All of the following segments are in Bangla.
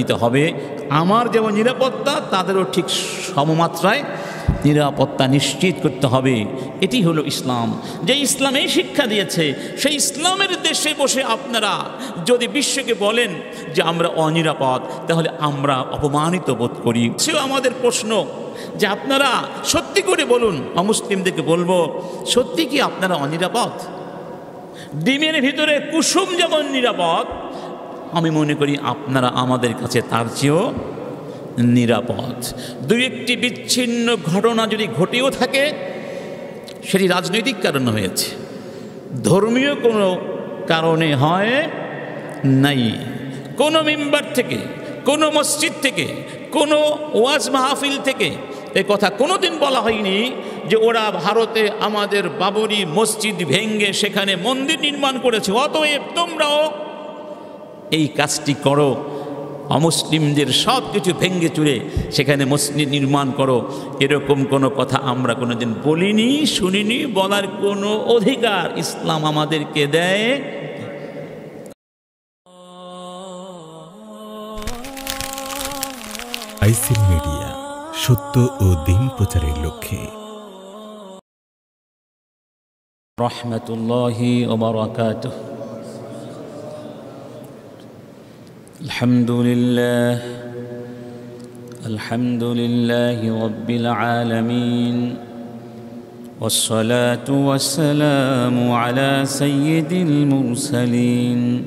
দিতে হবে। আমার যেমন নিরাপত্তা, তাদেরও ঠিক সমমাত্রায় নিরাপত্তা নিশ্চিত করতে হবে। এটি হলো ইসলাম। যে ইসলাম শিক্ষা দিয়েছে, সেই ইসলামের দেশে বসে আপনারা যদি বিশ্বকে বলেন যে আমরা অনিরাপদ, তাহলে আমরা অপমানিত বোধ করি। সেও আমাদের প্রশ্ন যে আপনারা সত্যি করে বলুন, অমুসলিমদেরকে বলব, সত্যি কি আপনারা অনিরাপদ? ডিমের ভিতরে কুসুম যেমন নিরাপদ আমি মনে করি আপনারা আমাদের কাছে তার চেয়েও নিরাপদ। দুই একটি বিচ্ছিন্ন ঘটনা যদি ঘটেও থাকে, সেটি রাজনৈতিক কারণে হয়েছে। ধর্মীয় কোনো কারণে হয় নাই। কোনো মেম্বার থেকে, কোনো মসজিদ থেকে, কোনো ওয়াজ মাহফিল থেকে এ কথা কোনো দিন বলা হয়নি যে ওরা ভারতে আমাদের বাবরি মসজিদ ভেঙ্গে সেখানে মন্দির নির্মাণ করেছে। অতএব তোমরাও এই কাজটি করো। অমুসলিমদের সব কিছু ভেঙ্গে চুরে সেখানে মসজিদ নির্মাণ করো। এরকম কোনো কথা আমরা কোনো দিন বলিনি শুনিনি বলার কোনো অধিকার ইসলাম আমাদেরকে দেয়। আইসিল মিডিয়া সত্য ও দিন প্রচারের লক্ষ্যে। রহমতুল্লাহি ওবরাকাতুহ الحمد لله الحمد لله رب العالمين والصلاة والسلام على سيد المرسلين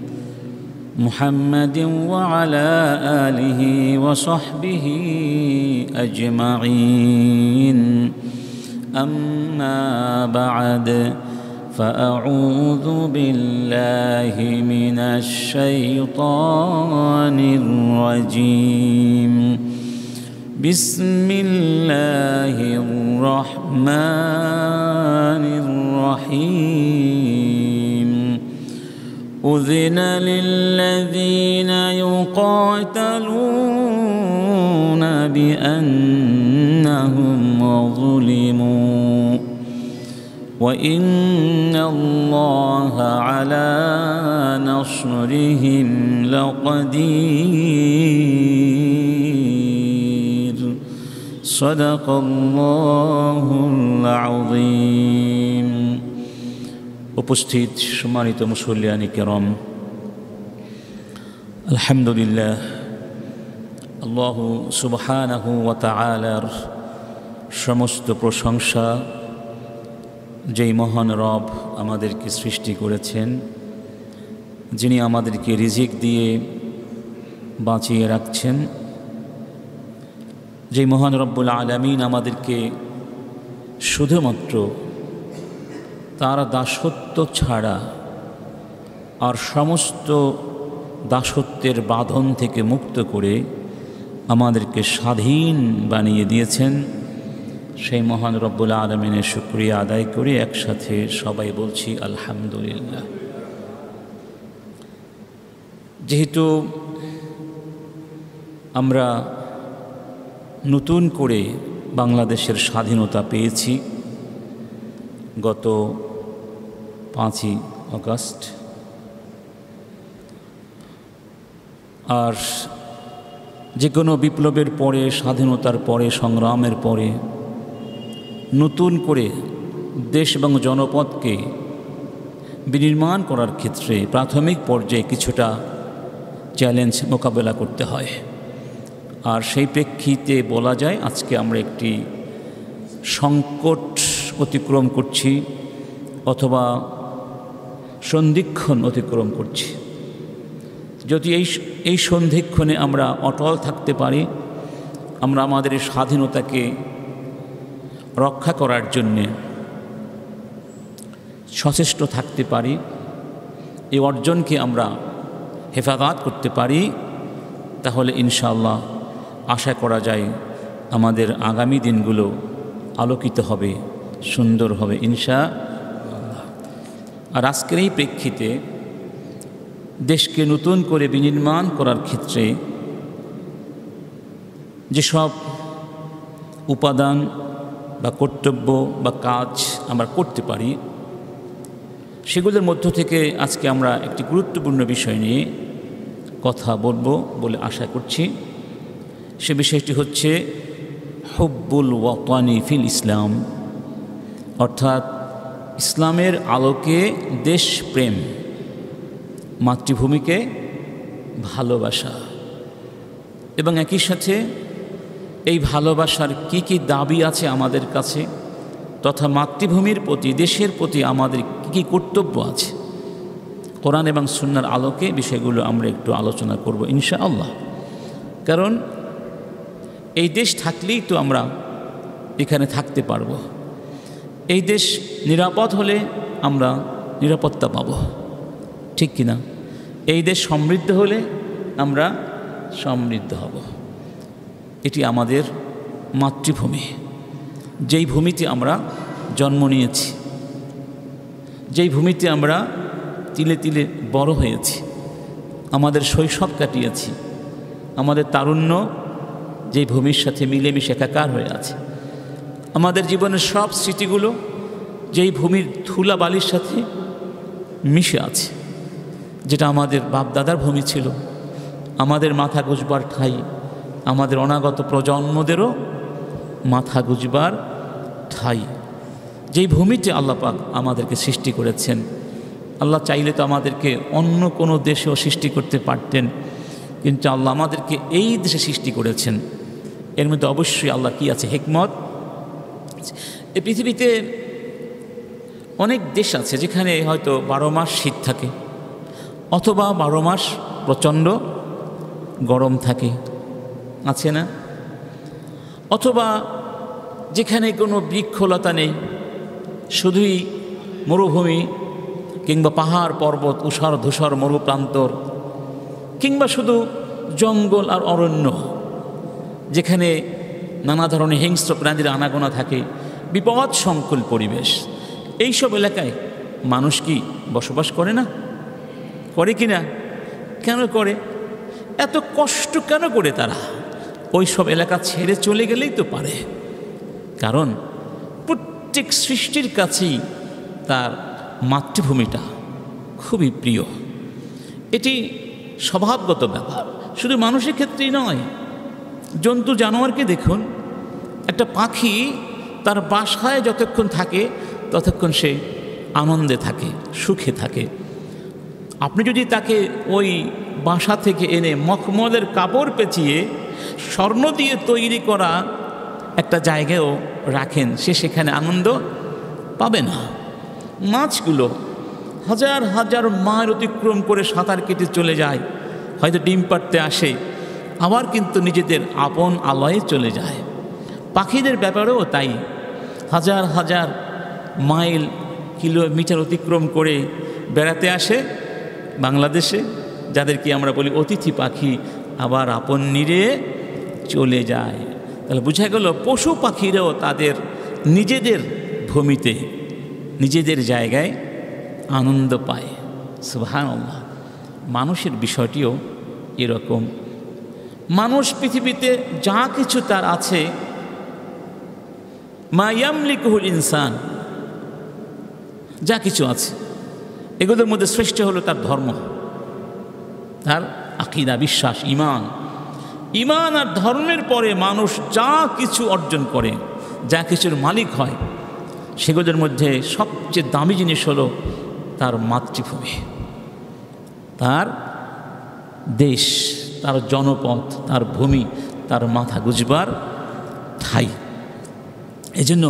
محمد وعلى آله وصحبه أجمعين. أما بعد فأعوذ بالله من الشيطان الرجيم. بسم الله الرحمن الرحيم. أذن للذين يقاتلون بأنهم ظلموا وإن الله على نصرهم لقدير صدق الله العظيم উপস্থিত সম্মানিত মুসল্লিয়ানি কেরম আলহামদুলিল্লাহ আল্লাহ সুবহানাহু ওয়া তাআলার সমস্ত প্রশংসা যেই মহান রব আমাদেরকে সৃষ্টি করেছেন, যিনি আমাদেরকে রিজিক দিয়ে বাঁচিয়ে রাখছেন, যেই মহান রব্বুল আলমিন আমাদেরকে শুধুমাত্র তার দাসত্ব ছাড়া আর সমস্ত দাসত্বের বাঁধন থেকে মুক্ত করে আমাদেরকে স্বাধীন বানিয়ে দিয়েছেন সেই মহান রব্বুল আলমিনের শুক্রিয়া আদায় করে, একসাথে সবাই বলছি আলহামদুলিল্লাহ। যেহেতু আমরা নতুন করে বাংলাদেশের স্বাধীনতা পেয়েছি, গত পাঁচই আগস্ট, আর যে কোনো বিপ্লবের পরে, স্বাধীনতার পরে, সংগ্রামের পরে নতুন করে দেশ এবং জনপদকে বিনির্মাণ করার ক্ষেত্রে প্রাথমিক পর্যায়ে কিছুটা চ্যালেঞ্জ মোকাবেলা করতে হয়। আর সেই প্রেক্ষিতে বলা যায়, আজকে আমরা একটি সংকট অতিক্রম করছি অথবা সন্ধিক্ষণ অতিক্রম করছি। যদি এই এই সন্ধিক্ষণে আমরা অটল থাকতে পারি, আমরা আমাদের স্বাধীনতাকে রক্ষা করার জন্যে সচেষ্ট থাকতে পারি, এই অর্জনকে আমরা হেফাজত করতে পারি, তাহলে ইনশাআল্লাহ আশা করা যায় আমাদের আগামী দিনগুলো আলোকিত হবে, সুন্দর হবে ইনশা আর আজকের এই প্রেক্ষিতে দেশকে নতুন করে বিনির্মাণ করার ক্ষেত্রে যেসব উপাদান বা কর্তব্য বা কাজ আমরা করতে পারি, সেগুলোর মধ্য থেকে আজকে আমরা একটি গুরুত্বপূর্ণ বিষয় নিয়ে কথা বলব বলে আশা করছি। সে বিষয়টি হচ্ছে হব্বুল ওয়াতানি ফিল ইসলাম, অর্থাৎ ইসলামের আলোকে দেশপ্রেম, মাতৃভূমিকে ভালোবাসা এবং একই সাথে এই ভালোবাসার কি কি দাবি আছে আমাদের কাছে? তথা মাতৃভূমির প্রতি, দেশের প্রতি আমাদের কী কী কর্তব্য আছে? কোরআন এবং সুন্নার আলোকে বিষয়গুলো আমরা একটু আলোচনা করব ইনশা আল্লাহ কারণ এই দেশ থাকলেই তো আমরা এখানে থাকতে পারব। এই দেশ নিরাপদ হলে আমরা নিরাপত্তা পাব। ঠিক কিনা? এই দেশ সমৃদ্ধ হলে আমরা সমৃদ্ধ হব। এটি আমাদের মাতৃভূমি। যেই ভূমিতে আমরা জন্ম নিয়েছি, যেই ভূমিতে আমরা তিলে তিলে বড় হয়েছি, আমাদের শৈশব কাটিয়েছি, আমাদের তারুণ্য যেই ভূমির সাথে মিলেমিশে একাকার হয়ে আছে, আমাদের জীবনের সব স্মৃতিগুলো যেই ভূমির ধুলা বালির সাথে মিশে আছে, যেটা আমাদের বাপদাদার ভূমি ছিল, আমাদের মাথা গুজবার ঠাই আমাদের অনাগত প্রজন্মদেরও মাথা গুজবার ঠাই। যেই ভূমিতে আল্লাপাক আমাদেরকে সৃষ্টি করেছেন, আল্লাহ চাইলে তো আমাদেরকে অন্য কোনো দেশেও সৃষ্টি করতে পারতেন, কিন্তু আল্লাহ আমাদেরকে এই দেশে সৃষ্টি করেছেন। এর মধ্যে অবশ্যই আল্লাহ কি আছে? হেকমত? এই পৃথিবীতে অনেক দেশ আছে যেখানে হয়তো বারো মাস শীত থাকে, অথবা বারো মাস প্রচণ্ড গরম থাকে। আছে না? অথবা যেখানে কোনো বৃক্ষলতা নেই, শুধুই মরুভূমি কিংবা পাহাড়, পর্বত, উষার, ধূসর, মরুপ্রান্তর, কিংবা শুধু জঙ্গল আর অরণ্য, যেখানে নানা ধরনের হিংস্র প্রাণীর আনাগোনা থাকে, বিপদ সংকুল পরিবেশ। এইসব এলাকায় মানুষ কি বসবাস করে না? করে কি না? কেন করে? এত কষ্ট কেন করে তারা? ওই সব এলাকা ছেড়ে চলে গেলেই তো পারে। কারণ প্রত্যেক সৃষ্টির কাছেই তার মাতৃভূমিটা খুবই প্রিয়। এটি স্বভাবগত ব্যাপার, শুধু মানুষের ক্ষেত্রেই নয়। জন্তু জানোয়ারকে দেখুন, একটা পাখি তার বাসায় যতক্ষণ থাকে, ততক্ষণ সে আনন্দে থাকে, সুখে থাকে। আপনি যদি তাকে ওই বাসা থেকে এনে মখমলের কাপড় পেঁচিয়ে স্বর্ণ দিয়ে তৈরি করা একটা জায়গায়ও রাখেন। সে সেখানে আনন্দ পাবে না। মাছগুলো হাজার হাজার মায়ের অতিক্রম করে সাঁতার কেটে চলে যায়। হয়তো ডিম পাড়তে আসে, আবার কিন্তু নিজেদের আপন আলয়ে চলে যায়। পাখিদের ব্যাপারেও তাই। হাজার হাজার মাইল কিলোমিটার অতিক্রম করে বেড়াতে আসে বাংলাদেশে। যাদেরকে আমরা বলি অতিথি পাখি, আবার আপন নিরে চলে যায়। তাহলে বোঝা গেল পশু পাখিরাও তাদের নিজেদের ভূমিতে, নিজেদের জায়গায় আনন্দ পায়। সুহান মানুষের বিষয়টিও এরকম। মানুষ পৃথিবীতে যা কিছু তার আছে মায়ামলিকুহুল ইনসান, যা কিছু আছে, এগুলোর মধ্যে শ্রেষ্ঠ হলো তার ধর্ম, তার আকিদা, বিশ্বাস ইমান ইমান আর ধর্মের পরে মানুষ যা কিছু অর্জন করে, যা কিছুর মালিক হয়, সেগুলোর মধ্যে সবচেয়ে দামি জিনিস হলো তার মাতৃভূমি। তার দেশ, তার জনপথ, তার ভূমি, তার মাথা গুজবার ঠাই। এজন্য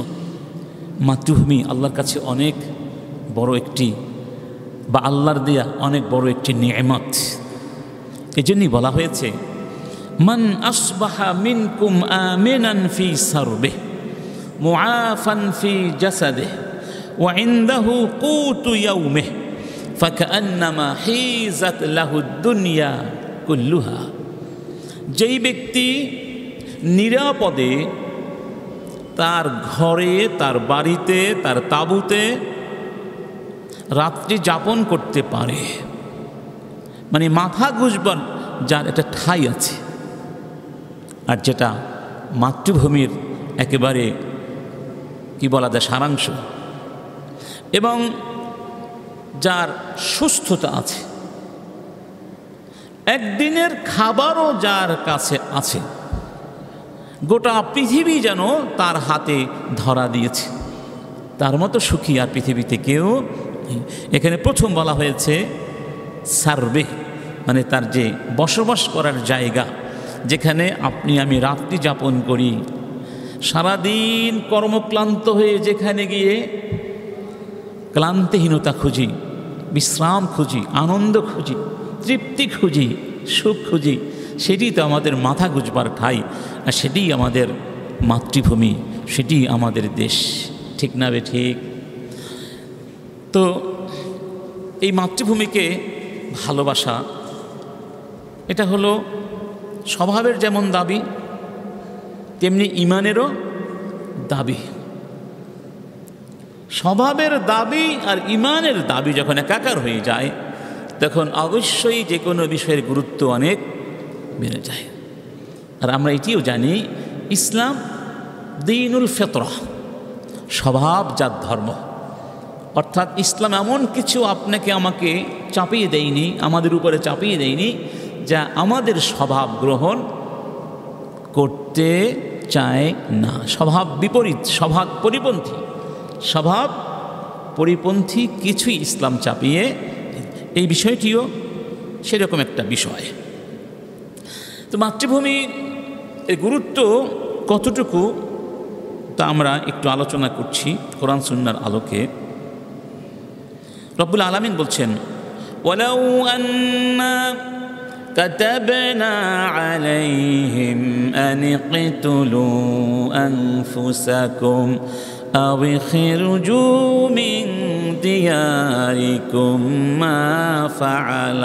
মাতৃভূমি আল্লাহর কাছে অনেক বড় একটি বা আল্লাহর দেয়া অনেক বড় একটি নিয়ামত। এজন্যই বলা হয়েছে মান আসবাহা মিনকুম আমিনান ফি সারবে মুআফান ফি জাসাদে وعنده قوت يومه فكأنما حيزت له الدنيا كلها যেই ব্যক্তি নিরাপদে তার ঘরে তার বাড়িতে তার তাঁবুতে রাত্রি যাপন করতে পারে মানে মাথা গুজবার যার একটা ঠাই আছে আর যেটা মাতৃভূমির একেবারে, কি বলা যায়, সারাংশ। এবং যার সুস্থতা আছে, একদিনের খাবারও যার কাছে আছে, গোটা পৃথিবী যেন তার হাতে ধরা দিয়েছে। তার মতো সুখী আর পৃথিবীতে কেউ এখানে প্রথম বলা হয়েছে সার্বে মানে তার যে বসবাস করার জায়গা। যেখানে আপনি, আমি রাত্রি যাপন করি। সারাদিন কর্মক্লান্ত হয়ে যেখানে গিয়ে ক্লান্তিহীনতা খুঁজি, বিশ্রাম খুঁজি, আনন্দ খুঁজি, তৃপ্তি খুঁজি, সুখ খুঁজি, সেটি তো আমাদের মাথা গুজবার ঠাই আর সেটিই আমাদের মাতৃভূমি, সেটি আমাদের দেশ, ঠিক না বে ঠিক? তো এই মাতৃভূমিকে ভালোবাসা, এটা হলো স্বভাবের যেমন দাবি, তেমনি ইমানেরও দাবি। স্বভাবের দাবি আর ইমানের দাবি যখন একাকার হয়ে যায়, তখন অবশ্যই যে কোনো বিষয়ের গুরুত্ব অনেক বেড়ে যায়। আর আমরা এটিও জানি, ইসলাম দিনুল ফেতরা স্বভাবজাত ধর্ম। অর্থাৎ ইসলাম এমন কিছু আপনাকে আমাকে চাপিয়ে দেয়নি, আমাদের উপরে চাপিয়ে দেয়নি যা আমাদের স্বভাব গ্রহণ করতে চায় না। স্বভাব বিপরীত, স্বভাব পরিপন্থী। স্বভাব পরিপন্থী কিছুই ইসলাম চাপিয়ে এই বিষয়টিও সেরকম একটা বিষয়। তো মাতৃভূমির এর গুরুত্ব কতটুকু তা আমরা একটু আলোচনা করছি কোরআন সুন্নার আলোকে। রব্বুল আলমিন বলছেন, ওয়ালাউ كتبنا عليهم أن اقتلوا أنفسكم أو اخرجوا من دياركم ما فعل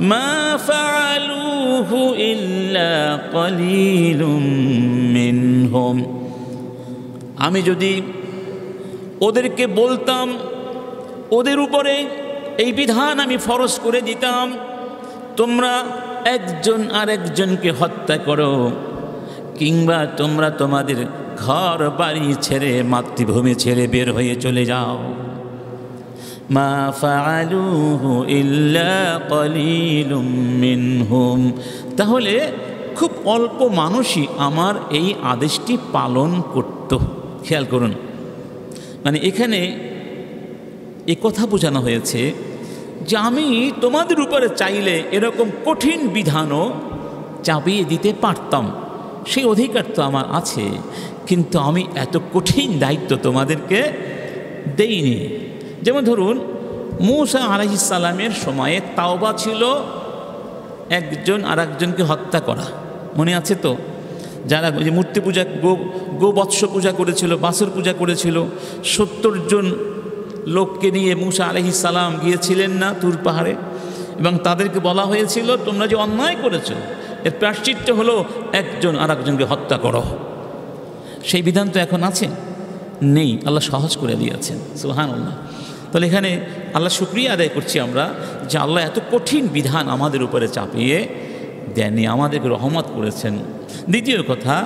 ما فعلوه إلا قليل منهم আমি যদি ওদেরকে বলতাম ওদের উপরে এই বিধান আমি ফরজ করে দিতাম তোমরা একজন আরেকজনকে হত্যা করো, কিংবা তোমরা তোমাদের ঘর বাড়ি ছেড়ে মাতৃভূমি ছেড়ে বের হয়ে চলে যাও। মা তাহলে খুব অল্প মানুষই আমার এই আদেশটি পালন করত। খেয়াল করুন। মানে এখানে এ কথা বোঝানো হয়েছে যে আমি তোমাদের উপরে চাইলে এরকম কঠিন বিধানও চাপিয়ে দিতে পারতাম। সেই অধিকার তো আমার আছে, কিন্তু আমি এত কঠিন দায়িত্ব তোমাদেরকে দেইনি। যেমন ধরুন, মৌসা আলাইসালামের সময়ে তাওবা ছিল একজন আর একজনকে হত্যা করা। মনে আছে তো? যারা যে মূর্তি পূজা, গো, গোবৎস পূজা করেছিল, বাসর পূজা করেছিল, সত্তর জন লোককে নিয়ে মুসা আলহি সালাম গিয়েছিলেন না তুর পাহাড়ে। এবং তাদেরকে বলা হয়েছিল, তোমরা যে অন্যায় করেছ, এর প্রাশ্চিত্য হলো একজন আর একজনকে হত্যা করো। সেই বিধান তো এখন আছে। নেই, আল্লাহ সহজ করে দিয়েছেন সুহান আল্লাহ তাহলে এখানে আল্লাহ শুক্রিয়া আদায় করছি আমরা যে আল্লাহ এত কঠিন বিধান আমাদের উপরে চাপিয়ে দেননি, আমাদেরকে রহমত করেছেন। দ্বিতীয় কথা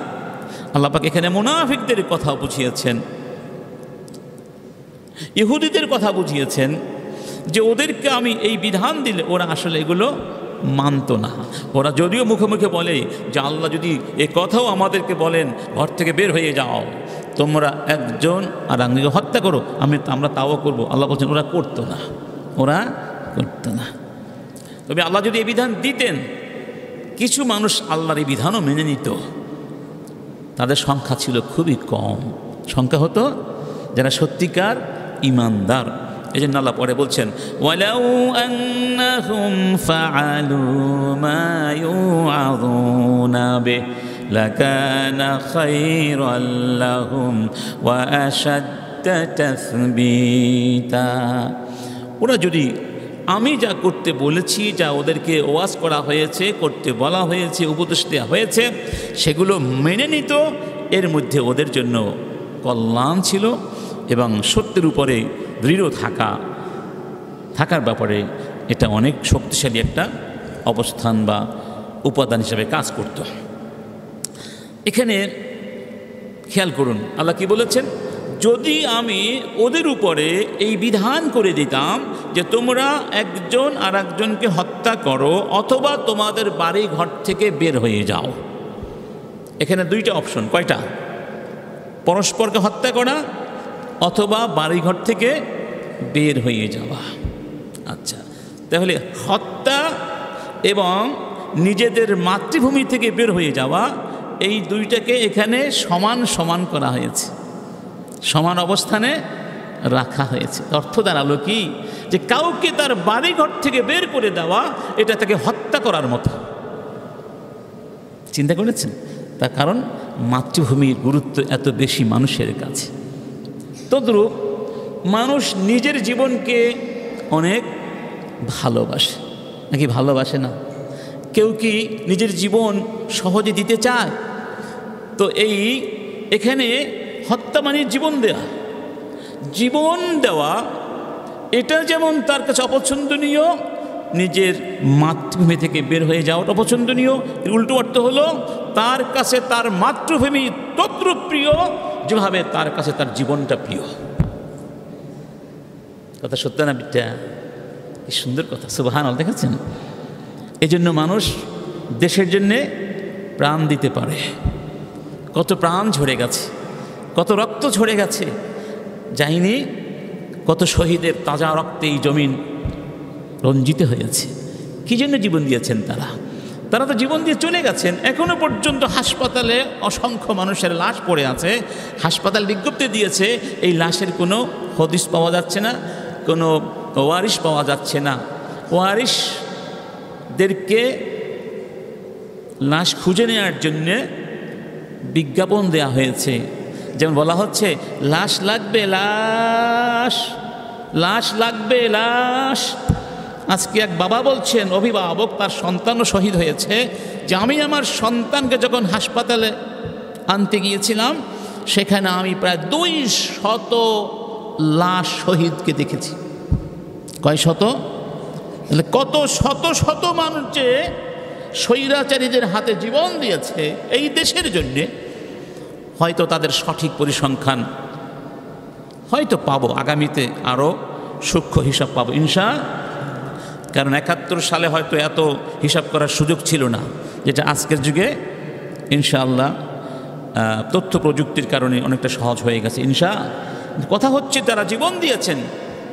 আল্লাপাক এখানে মোনাফিকদের কথা বুঝিয়েছেন। ইহুদিদের কথা বুঝিয়েছেন যে ওদেরকে আমি এই বিধান দিলে ওরা আসলে এগুলো মানত না। ওরা যদিও মুখে মুখে বলে যে আল্লাহ যদি এ কথাও আমাদেরকে বলেন, ঘর থেকে বের হয়ে যাও। তোমরা একজন আর আঙ্গিকে হত্যা করো, আমি আমরা তাও করব। আল্লাহ বলছেন, ওরা করতো না। ওরা করতো না। তবে আল্লাহ যদি এই বিধান দিতেন, কিছু মানুষ আল্লাহর এই বিধানও মেনে নিত। তাদের সংখ্যা ছিল খুবই কম। সংখ্যা হতো যারা সত্যিকার ইমানদার। এই জন্য আল্লাহ পরে বলছেন ওরা যদি, আমি যা করতে বলেছি, যা ওদেরকে ওয়াজ করা হয়েছে, করতে বলা হয়েছে, উপদেশ দেওয়া হয়েছে, সেগুলো মেনে নিত, এর মধ্যে ওদের জন্য কল্যাণ ছিল এবং সত্যের উপরে দৃঢ় থাকা, থাকার ব্যাপারে এটা অনেক শক্তিশালী একটা অবস্থান বা উপাদান হিসাবে কাজ করত এখানে খেয়াল করুন, আল্লাহ কি বলেছেন? যদি আমি ওদের উপরে এই বিধান করে দিতাম যে তোমরা একজন আর একজনকে হত্যা করো অথবা তোমাদের বাড়ি ঘর থেকে বের হয়ে যাও। এখানে দুইটা অপশন, কয়টা? পরস্পরকে হত্যা করা অথবা বাড়িঘর থেকে বের হয়ে যাওয়া। আচ্ছা তাহলে হত্যা এবং নিজেদের মাতৃভূমি থেকে বের হয়ে যাওয়া, এই দুইটাকে এখানে সমান সমান করা হয়েছে। সমান অবস্থানে রাখা হয়েছে। অর্থ দাঁড়াল কি? যে কাউকে তার বাড়িঘর থেকে বের করে দেওয়া, এটা তাকে হত্যা করার মতো। চিন্তা করেছেন? তার কারণ মাতৃভূমির গুরুত্ব এত বেশি মানুষের কাছে। তদ্রূপ মানুষ নিজের জীবনকে অনেক ভালোবাসে। নাকি ভালোবাসে না? কেউ কি নিজের জীবন সহজে দিতে চায়? তো এই এখানে হত্যা মানে জীবন দেওয়া জীবন দেওয়া, এটা যেমন তার কাছে অপছন্দনীয়, নিজের মাতৃভূমি থেকে বের হয়ে যাওয়াটা অপছন্দনীয় উল্টো অর্থ হলো তার কাছে তার মাতৃভূমি তত্র প্রিয়, যেভাবে তার কাছে তার জীবনটা প্রিয়। কথা সত্য না বিটা কি সুন্দর কথা সুবাহান দেখেছেন? এই জন্য মানুষ দেশের জন্যে প্রাণ দিতে পারে। কত প্রাণ ঝরে গেছে, কত রক্ত ঝরে গেছে, যাইনি কত শহীদের তাজা রক্তে এই জমিন রঞ্জিত হয়েছে। কী জন্য জীবন দিয়েছেন তারা? তারা তো জীবন দিয়ে চলে গেছেন। এখনও পর্যন্ত হাসপাতালে অসংখ্য মানুষের লাশ পড়ে আছে। হাসপাতাল বিজ্ঞপ্তি দিয়েছে, এই লাশের কোনো হদিস পাওয়া যাচ্ছে না, কোনো ওয়ারিশ পাওয়া যাচ্ছে না। ওয়ারিশদেরকে লাশ খুঁজে নেওয়ার জন্যে বিজ্ঞাপন দেয়া হয়েছে। যেমন বলা হচ্ছে, লাশ লাগবে, লাশ লাশ লাগবে, লাশ। আজকে এক বাবা বলছেন, অভিভাবক, তার সন্তানও শহীদ হয়েছে। যে আমি আমার সন্তানকে যখন হাসপাতালে আনতে গিয়েছিলাম, সেখানে আমি প্রায় দুই শত লাশ শহীদকে দেখেছি। কয় শত? তাহলে কত শত শত মানুষ স্বৈরাচারীদের হাতে জীবন দিয়েছে এই দেশের জন্যে, হয়তো তাদের সঠিক পরিসংখ্যান হয়তো পাবো, আগামীতে আরও সূক্ষ্ম হিসাব পাবো। ইনশা কারণ একাত্তর সালে হয়তো এত হিসাব করার সুযোগ ছিল না যেটা আজকের যুগে ইনশাআল্লাহ তথ্য প্রযুক্তির কারণে অনেকটা সহজ হয়ে গেছে। ইনশা, কথা হচ্ছে তারা জীবন দিয়েছেন।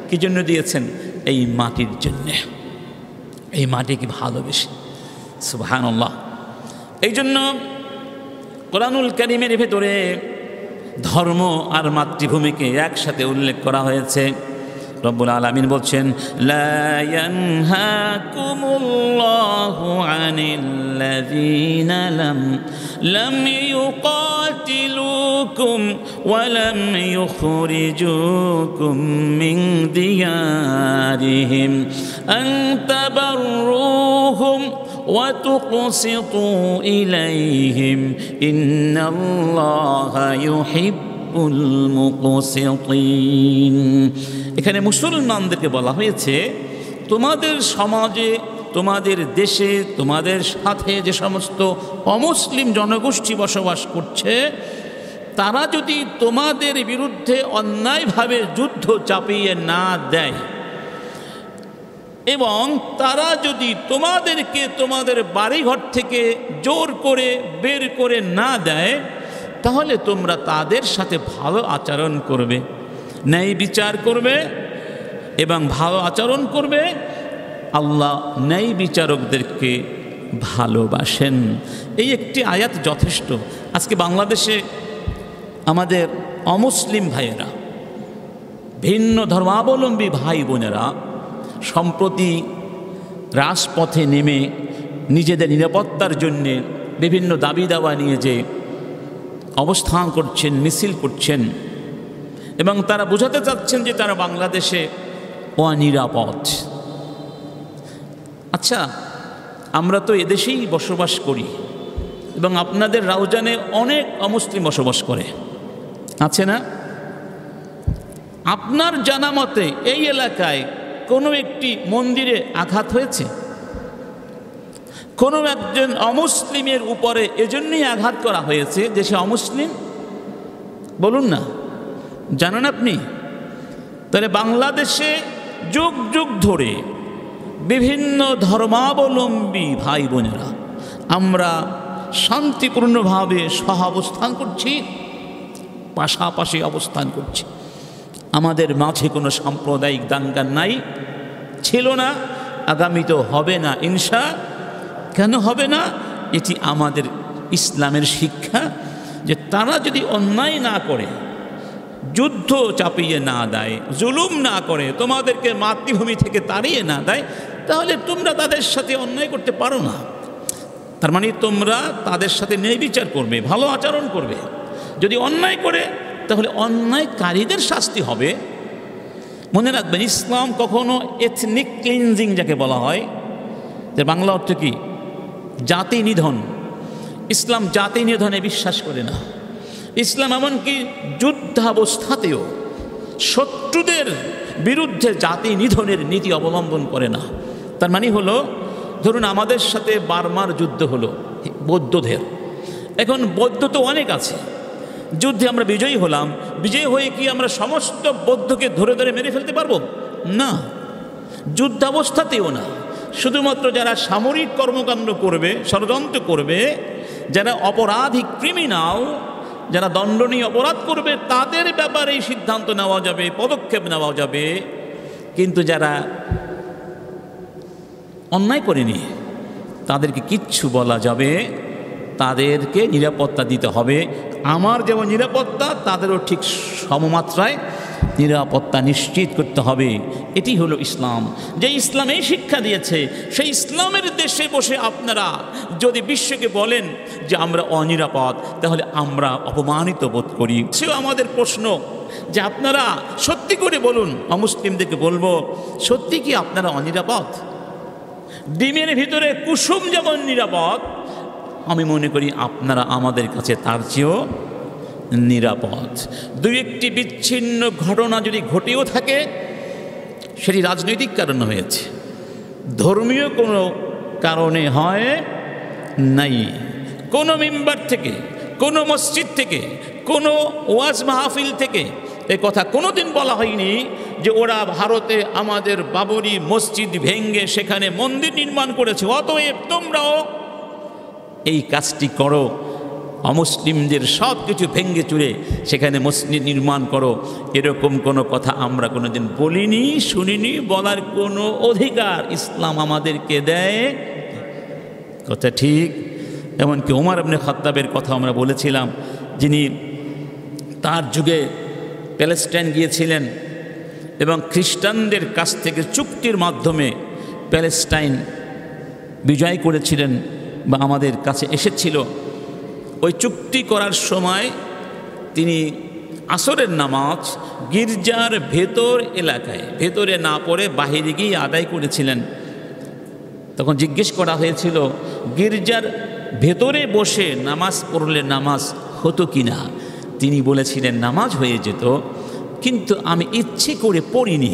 কি জন্য দিয়েছেন? এই মাটির জন্যে। এই মাটিকে ভালোবেসে। সুবাহান আল্লাহ এই জন্য কোরআনুল করিমের ভেতরে ধর্ম আর মাতৃভূমিকে একসাথে উল্লেখ করা হয়েছে। রব্বুল আলমিন বলছেন لم يقاتلوكم ولم يخرجوكم من ديارهم أن تبروهم وتقسطوا إليهم إن الله يحب المقسطين এখানে মুসলমানদেরকে বলা হয়েছে, তোমাদের সমাজে, তোমাদের দেশে, তোমাদের সাথে যে সমস্ত অমুসলিম জনগোষ্ঠী বসবাস করছে, তারা যদি তোমাদের বিরুদ্ধে অন্যায়ভাবে যুদ্ধ চাপিয়ে না দেয়, এবং তারা যদি তোমাদেরকে তোমাদের বাড়িঘর থেকে জোর করে বের করে না দেয়, তাহলে তোমরা তাদের সাথে ভালো আচরণ করবে। ন্যায় বিচার করবে এবং ভালো আচরণ করবে। আল্লাহ ন্যায় বিচারকদেরকে ভালোবাসেন। এই একটি আয়াত যথেষ্ট। আজকে বাংলাদেশে আমাদের অমুসলিম ভাইয়েরা, ভিন্ন ধর্মাবলম্বী ভাই বোনেরা সম্প্রতি রাজপথে নেমে নিজেদের নিরাপত্তার জন্যে বিভিন্ন দাবি দাওয়া নিয়ে যে অবস্থান করছেন, মিছিল করছেন এবং তারা বোঝাতে চাচ্ছেন যে তারা বাংলাদেশে অনিরাপদ। আচ্ছা আমরা তো এদেশেই বসবাস করি এবং আপনাদের রাউজানে অনেক অমুসলিম বসবাস করে। আছে না? আপনার জানা মতে এই এলাকায় কোনো একটি মন্দিরে আঘাত হয়েছে? কোনো একজন অমুসলিমের উপরে এজন্যই আঘাত করা হয়েছে যে সে অমুসলিম? বলুন না। জানেন আপনি? তাহলে বাংলাদেশে যুগ যুগ ধরে বিভিন্ন ধর্মাবলম্বী ভাই বোনেরা আমরা শান্তিপূর্ণভাবে সহাবস্থান করছি, পাশাপাশি অবস্থান করছি। আমাদের মাঝে কোনো সাম্প্রদায়িক দাঙ্গা নাই, ছিল না আগামীতেও হবে না ইনসা কেন হবে না? এটি আমাদের ইসলামের শিক্ষা যে তারা যদি অন্যায় না করে যুদ্ধ চাপিয়ে না দেয়, জুলুম না করে, তোমাদেরকে মাতৃভূমি থেকে তাড়িয়ে না দেয়, তাহলে তোমরা তাদের সাথে অন্যায় করতে পারো না। তার মানে তোমরা তাদের সাথে ন্যায় করবে, ভালো আচরণ করবে। যদি অন্যায় করে, তাহলে অন্যায়কারীদের শাস্তি হবে। মনে রাখবেন, ইসলাম কখনো এথনিক ক্লিনজিং যাকে বলা হয়, যে বাংলা অর্থ কি? জাতি নিধন। ইসলাম জাতি নিধনে বিশ্বাস করে না। ইসলাম এমনকি যুদ্ধাবস্থাতেও শত্রুদের বিরুদ্ধে জাতি নিধনের নীতি অবলম্বন করে না। তার মানে হলো, ধরুন আমাদের সাথে বারমার যুদ্ধ হলো, বৌদ্ধদের। এখন বৌদ্ধ তো অনেক আছে। যুদ্ধে আমরা বিজয়ী হলাম। বিজয়ী হয়ে কি আমরা সমস্ত বৌদ্ধকে ধরে ধরে মেরে ফেলতে পারব? না। যুদ্ধাবস্থাতেও না। শুধুমাত্র যারা সামরিক কর্মকাণ্ড করবে, ষড়যন্ত্র করবে, যারা অপরাধী ক্রিমিনাল যারা দণ্ডনীয় অপরাধ করবে, তাদের ব্যাপারে সিদ্ধান্ত নেওয়া যাবে, পদক্ষেপ নেওয়া যাবে। কিন্তু যারা অন্যায় করেনি তাদেরকে কিচ্ছু বলা যাবে, তাদেরকে নিরাপত্তা দিতে হবে। আমার যেমন নিরাপত্তা, তাদেরও ঠিক সমমাত্রায় নিরাপত্তা নিশ্চিত করতে হবে। এটি হলো ইসলাম। যে ইসলাম এই শিক্ষা দিয়েছে, সেই ইসলামের দেশে বসে আপনারা যদি বিশ্বকে বলেন যে আমরা অনিরাপদ, তাহলে আমরা অপমানিত বোধ করি। সেও আমাদের প্রশ্ন যে আপনারা সত্যি করে বলুন, অমুসলিমদেরকে বলব, সত্যি কি আপনারা অনিরাপদ? ডিমের ভিতরে কুসুম যেমন নিরাপদ, আমি মনে করি আপনারা আমাদের কাছে তার চেয়েও নিরাপদ। দু একটি বিচ্ছিন্ন ঘটনা যদি ঘটেও থাকে, সেটি রাজনৈতিক কারণে হয়েছে। ধর্মীয় কোনো কারণে হয় নাই। কোনো মেম্বার থেকে, কোনো মসজিদ থেকে, কোনো ওয়াজ মাহফিল থেকে এ কথা কোনো দিন বলা হয়নি যে ওরা ভারতে আমাদের বাবরি মসজিদ ভেঙ্গে সেখানে মন্দির নির্মাণ করেছে। অতএব তোমরাও এই কাজটি করো। অমুসলিমদের সব কিছু ভেঙ্গে চুরে সেখানে মসজিদ নির্মাণ করো। এরকম কোনো কথা আমরা কোনো দিন বলিনি, শুনিনি, বলার কোনো অধিকার ইসলাম আমাদেরকে দেয়। কথা ঠিক। এমনকি ওমর আপনি খত্তাবের কথা আমরা বলেছিলাম, যিনি তার যুগে প্যালেস্টাইন গিয়েছিলেন এবং খ্রিস্টানদের কাছ থেকে চুক্তির মাধ্যমে প্যালেস্টাইন বিজয় করেছিলেন বা আমাদের কাছে এসেছিল। ওই চুক্তি করার সময় তিনি আসরের নামাজ গির্জার ভেতর এলাকায়, ভেতরে না পড়ে বাহিরে গিয়ে আদায় করেছিলেন। তখন জিজ্ঞেস করা হয়েছিল, গির্জার ভেতরে বসে নামাজ পড়লে নামাজ হতো কি না তিনি বলেছিলেন, নামাজ হয়ে যেত, কিন্তু আমি ইচ্ছে করে পড়িনি।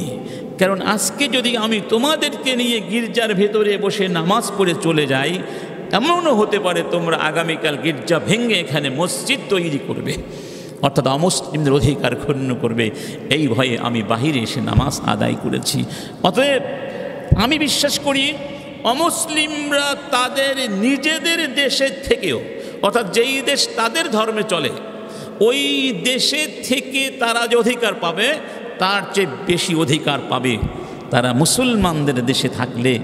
কারণ আজকে যদি আমি তোমাদেরকে নিয়ে গির্জার ভেতরে বসে নামাজ পড়ে চলে যাই এমনও হতে পারে তোমরা আগামীকাল গির্জা ভেঙে এখানে মসজিদ তৈরি করবে। অর্থাৎ অমুসলিমদের অধিকার ক্ষুণ্ণ করবে। এই ভয়ে আমি বাহিরে এসে নামাজ আদায় করেছি। অতএব আমি বিশ্বাস করি, অমুসলিমরা তাদের নিজেদের দেশের থেকেও, অর্থাৎ যেই দেশ তাদের ধর্মে চলে, ওই দেশে থেকে তারা যে অধিকার পাবে, তার চেয়ে বেশি অধিকার পাবে। তারা মুসলমানদের দেশে থাকলে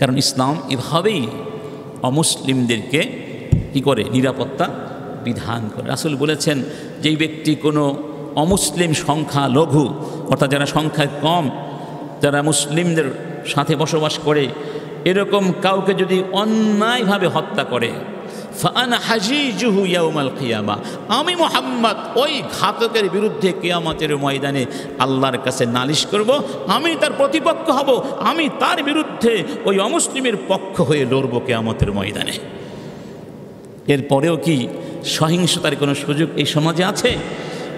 কারণ ইসলাম এভাবেই অমুসলিমদেরকে কী করে? নিরাপত্তা বিধান করে। রাসুল বলেছেন, যেই ব্যক্তি কোনো অমুসলিম সংখ্যা লঘু অর্থাৎ যারা সংখ্যায় কম, যারা মুসলিমদের সাথে বসবাস করে, এরকম কাউকে যদি অন্যায়ভাবে হত্যা করে ফান হাজি জুহু আমি মোহাম্মদ ওই ঘাতকের বিরুদ্ধে কিয়ামতের ময়দানে আল্লাহর কাছে নালিশ করব, আমি তার প্রতিপক্ষ হব, আমি তার বিরুদ্ধে ওই অমুসলিমের পক্ষ হয়ে লড়ব কেয়ামতের ময়দানে। এরপরেও কি সহিংসতার কোনো সুযোগ এই সমাজে আছে?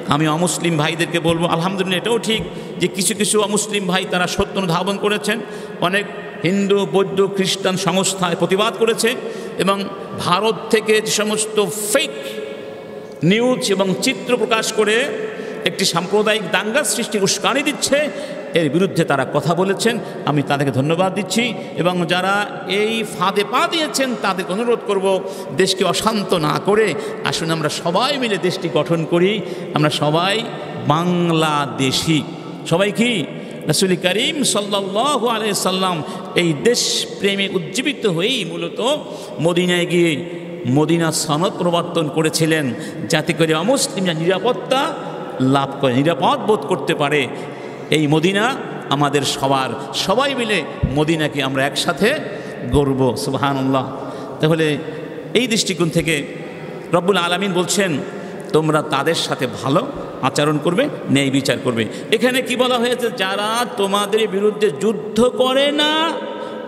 আমি অমুসলিম ভাইদেরকে বলব, আলহামদুলিল্লাহ এটাও ঠিক যে কিছু কিছু অমুসলিম ভাই তারা সত্য ধাবন করেছেন। অনেক হিন্দু, বৌদ্ধ, খ্রিস্টান সংস্থায় প্রতিবাদ করেছে এবং ভারত থেকে যে সমস্ত ফেক নিউজ এবং চিত্র প্রকাশ করে একটি সাম্প্রদায়িক দাঙ্গার সৃষ্টির উস্কানি দিচ্ছে, এর বিরুদ্ধে তারা কথা বলেছেন। আমি তাদেরকে ধন্যবাদ দিচ্ছি এবং যারা এই ফাঁদে পা দিয়েছেন, তাদের অনুরোধ করব দেশকে অশান্ত না করে আসুন আমরা সবাই মিলে দেশটি গঠন করি। আমরা সবাই বাংলাদেশি। সবাই কি? রসুল করিম সাল্লাহ আলাই সাল্লাম এই দেশ প্রেমে উজ্জীবিত হয়েই মূলত মদিনায় গিয়ে মদিনা সনদ প্রবর্তন করেছিলেন যাতে করে অমুসলিমরা নিরাপত্তা লাভ করে, নিরাপদ বোধ করতে পারে। এই মদিনা আমাদের সবার, সবাই মিলে মদিনাকে আমরা একসাথে গড়ব, সুবাহানুল্লাহ। তাহলে এই দৃষ্টিকোণ থেকে রব্বুল আলমিন বলছেন, তোমরা তাদের সাথে ভালো আচরণ করবে, ন্যায় বিচার করবে। এখানে কি বলা হয়েছে? যারা তোমাদের বিরুদ্ধে যুদ্ধ করে না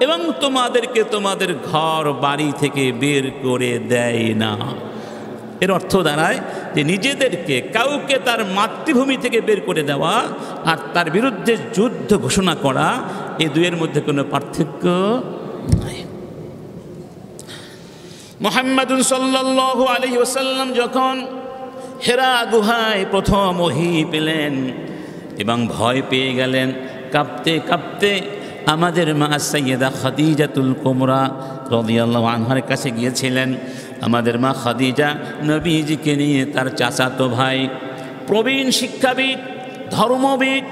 এবং তোমাদেরকে তোমাদের ঘর বাড়ি থেকে বের করে দেয় না। এর অর্থ দাঁড়ায় যে নিজেদেরকে কাউকে তার মাতৃভূমি থেকে বের করে দেওয়া আর তার বিরুদ্ধে যুদ্ধ ঘোষণা করা এই দুয়ের মধ্যে কোনো পার্থক্য নাই। মোহাম্মদুল সাল্লাহ আলী ওসাল্লাম যখন হেরা গুহায় প্রথম ওহি পেলেন এবং ভয় পেয়ে গেলেন। কাঁপতে কাঁপতে আমাদের মা সৈয়দা খাদিজাতুল কোমরা রদিয়াল্লাহ আনহার কাছে গিয়েছিলেন। আমাদের মা খাদিজা নবীজিকে নিয়ে তার চাচাতো ভাই, প্রবীণ শিক্ষাবিদ, ধর্মবিদ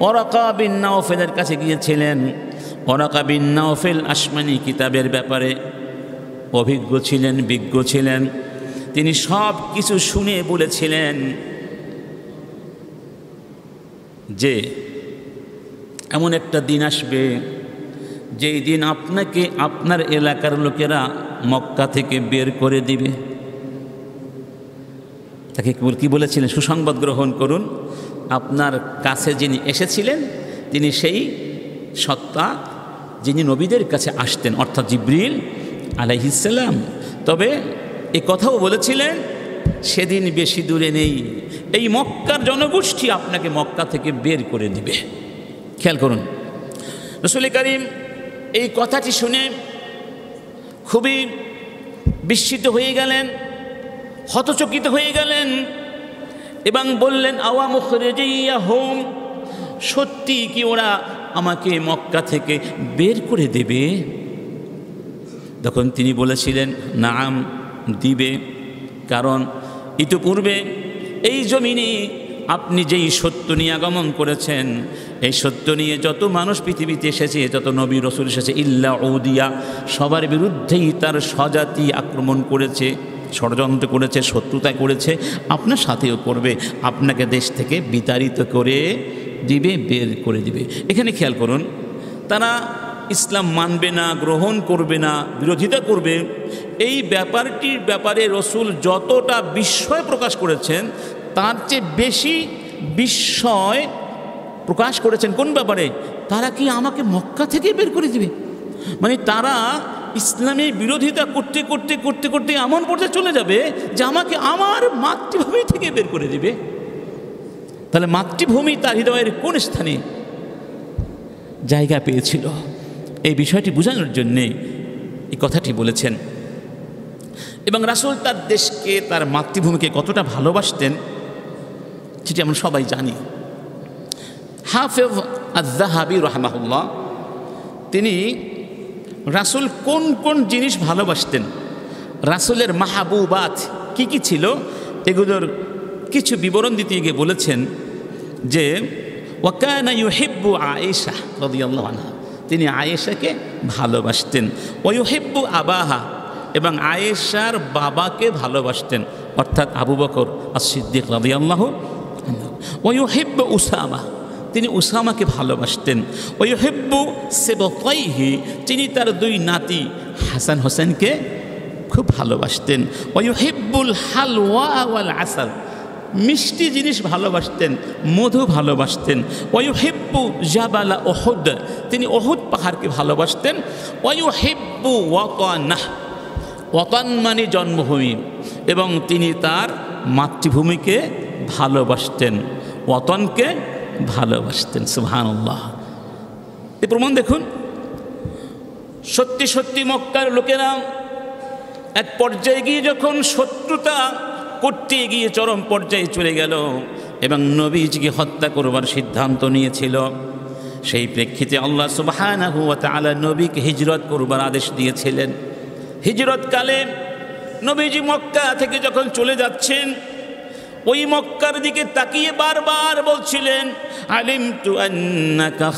ওরাকা বিন নাওফেলের কাছে গিয়েছিলেন। ওরাকা বিন নাওফেল আসমানি কিতাবের ব্যাপারে অভিজ্ঞ ছিলেন, বিজ্ঞ ছিলেন। তিনি সব কিছু শুনে বলেছিলেন যে, এমন একটা দিন আসবে, যেই দিন আপনাকে আপনার এলাকার লোকেরা মক্কা থেকে বের করে দিবে। তাকে কি বলেছিলেন? সুসংবাদ গ্রহণ করুন। আপনার কাছে যিনি এসেছিলেন, তিনি সেই সত্তা যিনি নবীদের কাছে আসতেন, অর্থাৎ জিব্রিল আলাইহিসাল্লাম তবে এ কথাও বলেছিলেন, সেদিন বেশি দূরে নেই। এই মক্কার জনগোষ্ঠী আপনাকে মক্কা থেকে বের করে দিবে। খেয়াল করুন, রসুল করিম এই কথাটি শুনে খুবই বিস্মিত হয়ে গেলেন, হতচকিত হয়ে গেলেন এবং বললেন, আওয়া মুখরেজিয়া হোম, সত্যি কি ওরা আমাকে মক্কা থেকে বের করে দেবে? তখন তিনি বলেছিলেন, নাম দিবে। কারণ ইতিপূর্বে এই জমিনে আপনি যেই সত্য নিয়ে আগমন করেছেন, এই সত্য নিয়ে যত মানুষ পৃথিবীতে এসেছে, যত নবী রসুল এসেছে, ইল্লা ঔদিয়া সবার বিরুদ্ধেই তার স্বজাতি আক্রমণ করেছে, ষড়যন্ত্র করেছে, শত্রুতা করেছে, আপনার সাথেও করবে, আপনাকে দেশ থেকে বিতাড়িত করে দিবে, বের করে দিবে। এখানে খেয়াল করুন, তারা ইসলাম মানবে না, গ্রহণ করবে না, বিরোধিতা করবে, এই ব্যাপারটির ব্যাপারে রসুল যতটা বিস্ময় প্রকাশ করেছেন, তার চেয়ে বেশি বিস্ময় প্রকাশ করেছেন কোন ব্যাপারে? তারা কি আমাকে মক্কা থেকে বের করে দিবে? মানে তারা ইসলামের বিরোধিতা করতে করতে করতে করতে এমন পর্যায়ে চলে যাবে যে আমাকে আমার মাতৃভূমি থেকে বের করে দিবে। তাহলে মাতৃভূমি তার হৃদয়ের কোন স্থানে? জায়গা পেয়েছিল। এই বিষয়টি বোঝানোর জন্যে এই কথাটি বলেছেন। এবং রাসুল তার দেশকে, তার মাতৃভূমিকে কতটা ভালোবাসতেন, সেটি আমরা সবাই জানি। হাফেজ আজাহাবি রহমাহুল্লাহ, তিনি রাসুল কোন কোন জিনিস ভালোবাসতেন? রাসুলের মাহাবুবাত কি কি ছিল? এগুলোর কিছু বিবরণ দিতে গিয়ে বলেছেন যে ওয়াকানা ইউহিব্বু আয়েশা রদিয়াল্লাহ আনহা। তিনি আয়েশাকে ভালোবাসতেন। ওয়ুহিব্বু আবাহা এবং আয়েশার বাবাকে ভালোবাসতেন, অর্থাৎ আবু বকর আর সিদ্দিক রদিয়াল্লাহ ওয়ুহিব্বু উসামা, তিনি উসামাকে ভালোবাসতেন। ওয়ুহিব্বু সেবকাইহি, তিনি তার দুই নাতি হাসান হোসেনকে খুব ভালোবাসতেন। ওয়ুহিব্বুল হালওয়া ওয়াল আসাল মিষ্টি জিনিস ভালোবাসতেন, মধু ভালোবাসতেন। ওয়ু হেব্বু জাবালা ওহদ তিনি ওহুদ পাহাড়কে ভালোবাসতেন। ওয়ু হেব্বু ওয়াকানাহ ওয়াকান মানে জন্মভূমি, এবং তিনি তার মাতৃভূমিকে ভালোবাসতেন, ওয়াতনকে ভালোবাসতেন, সুবহানাল্লাহ। এ প্রমাণ দেখুন, সত্যি সত্যি মক্কার লোকেরা এক পর্যায়ে গিয়ে যখন শত্রুতা করতে গিয়ে চরম পর্যায়ে চলে গেল এবং নবীজিকে হত্যা করবার সিদ্ধান্ত নিয়েছিল। সেই প্রেক্ষিতে আল্লাহ সুবহানাহু ওয়া তাআলা নবীকে হিজরত করবার আদেশ দিয়েছিলেন। হিজরতকালে নবীজি মক্কা থেকে যখন চলে যাচ্ছেন, ওই মক্কার দিকে তাকিয়ে বারবার বলছিলেন, আলিম তু আন্নাকা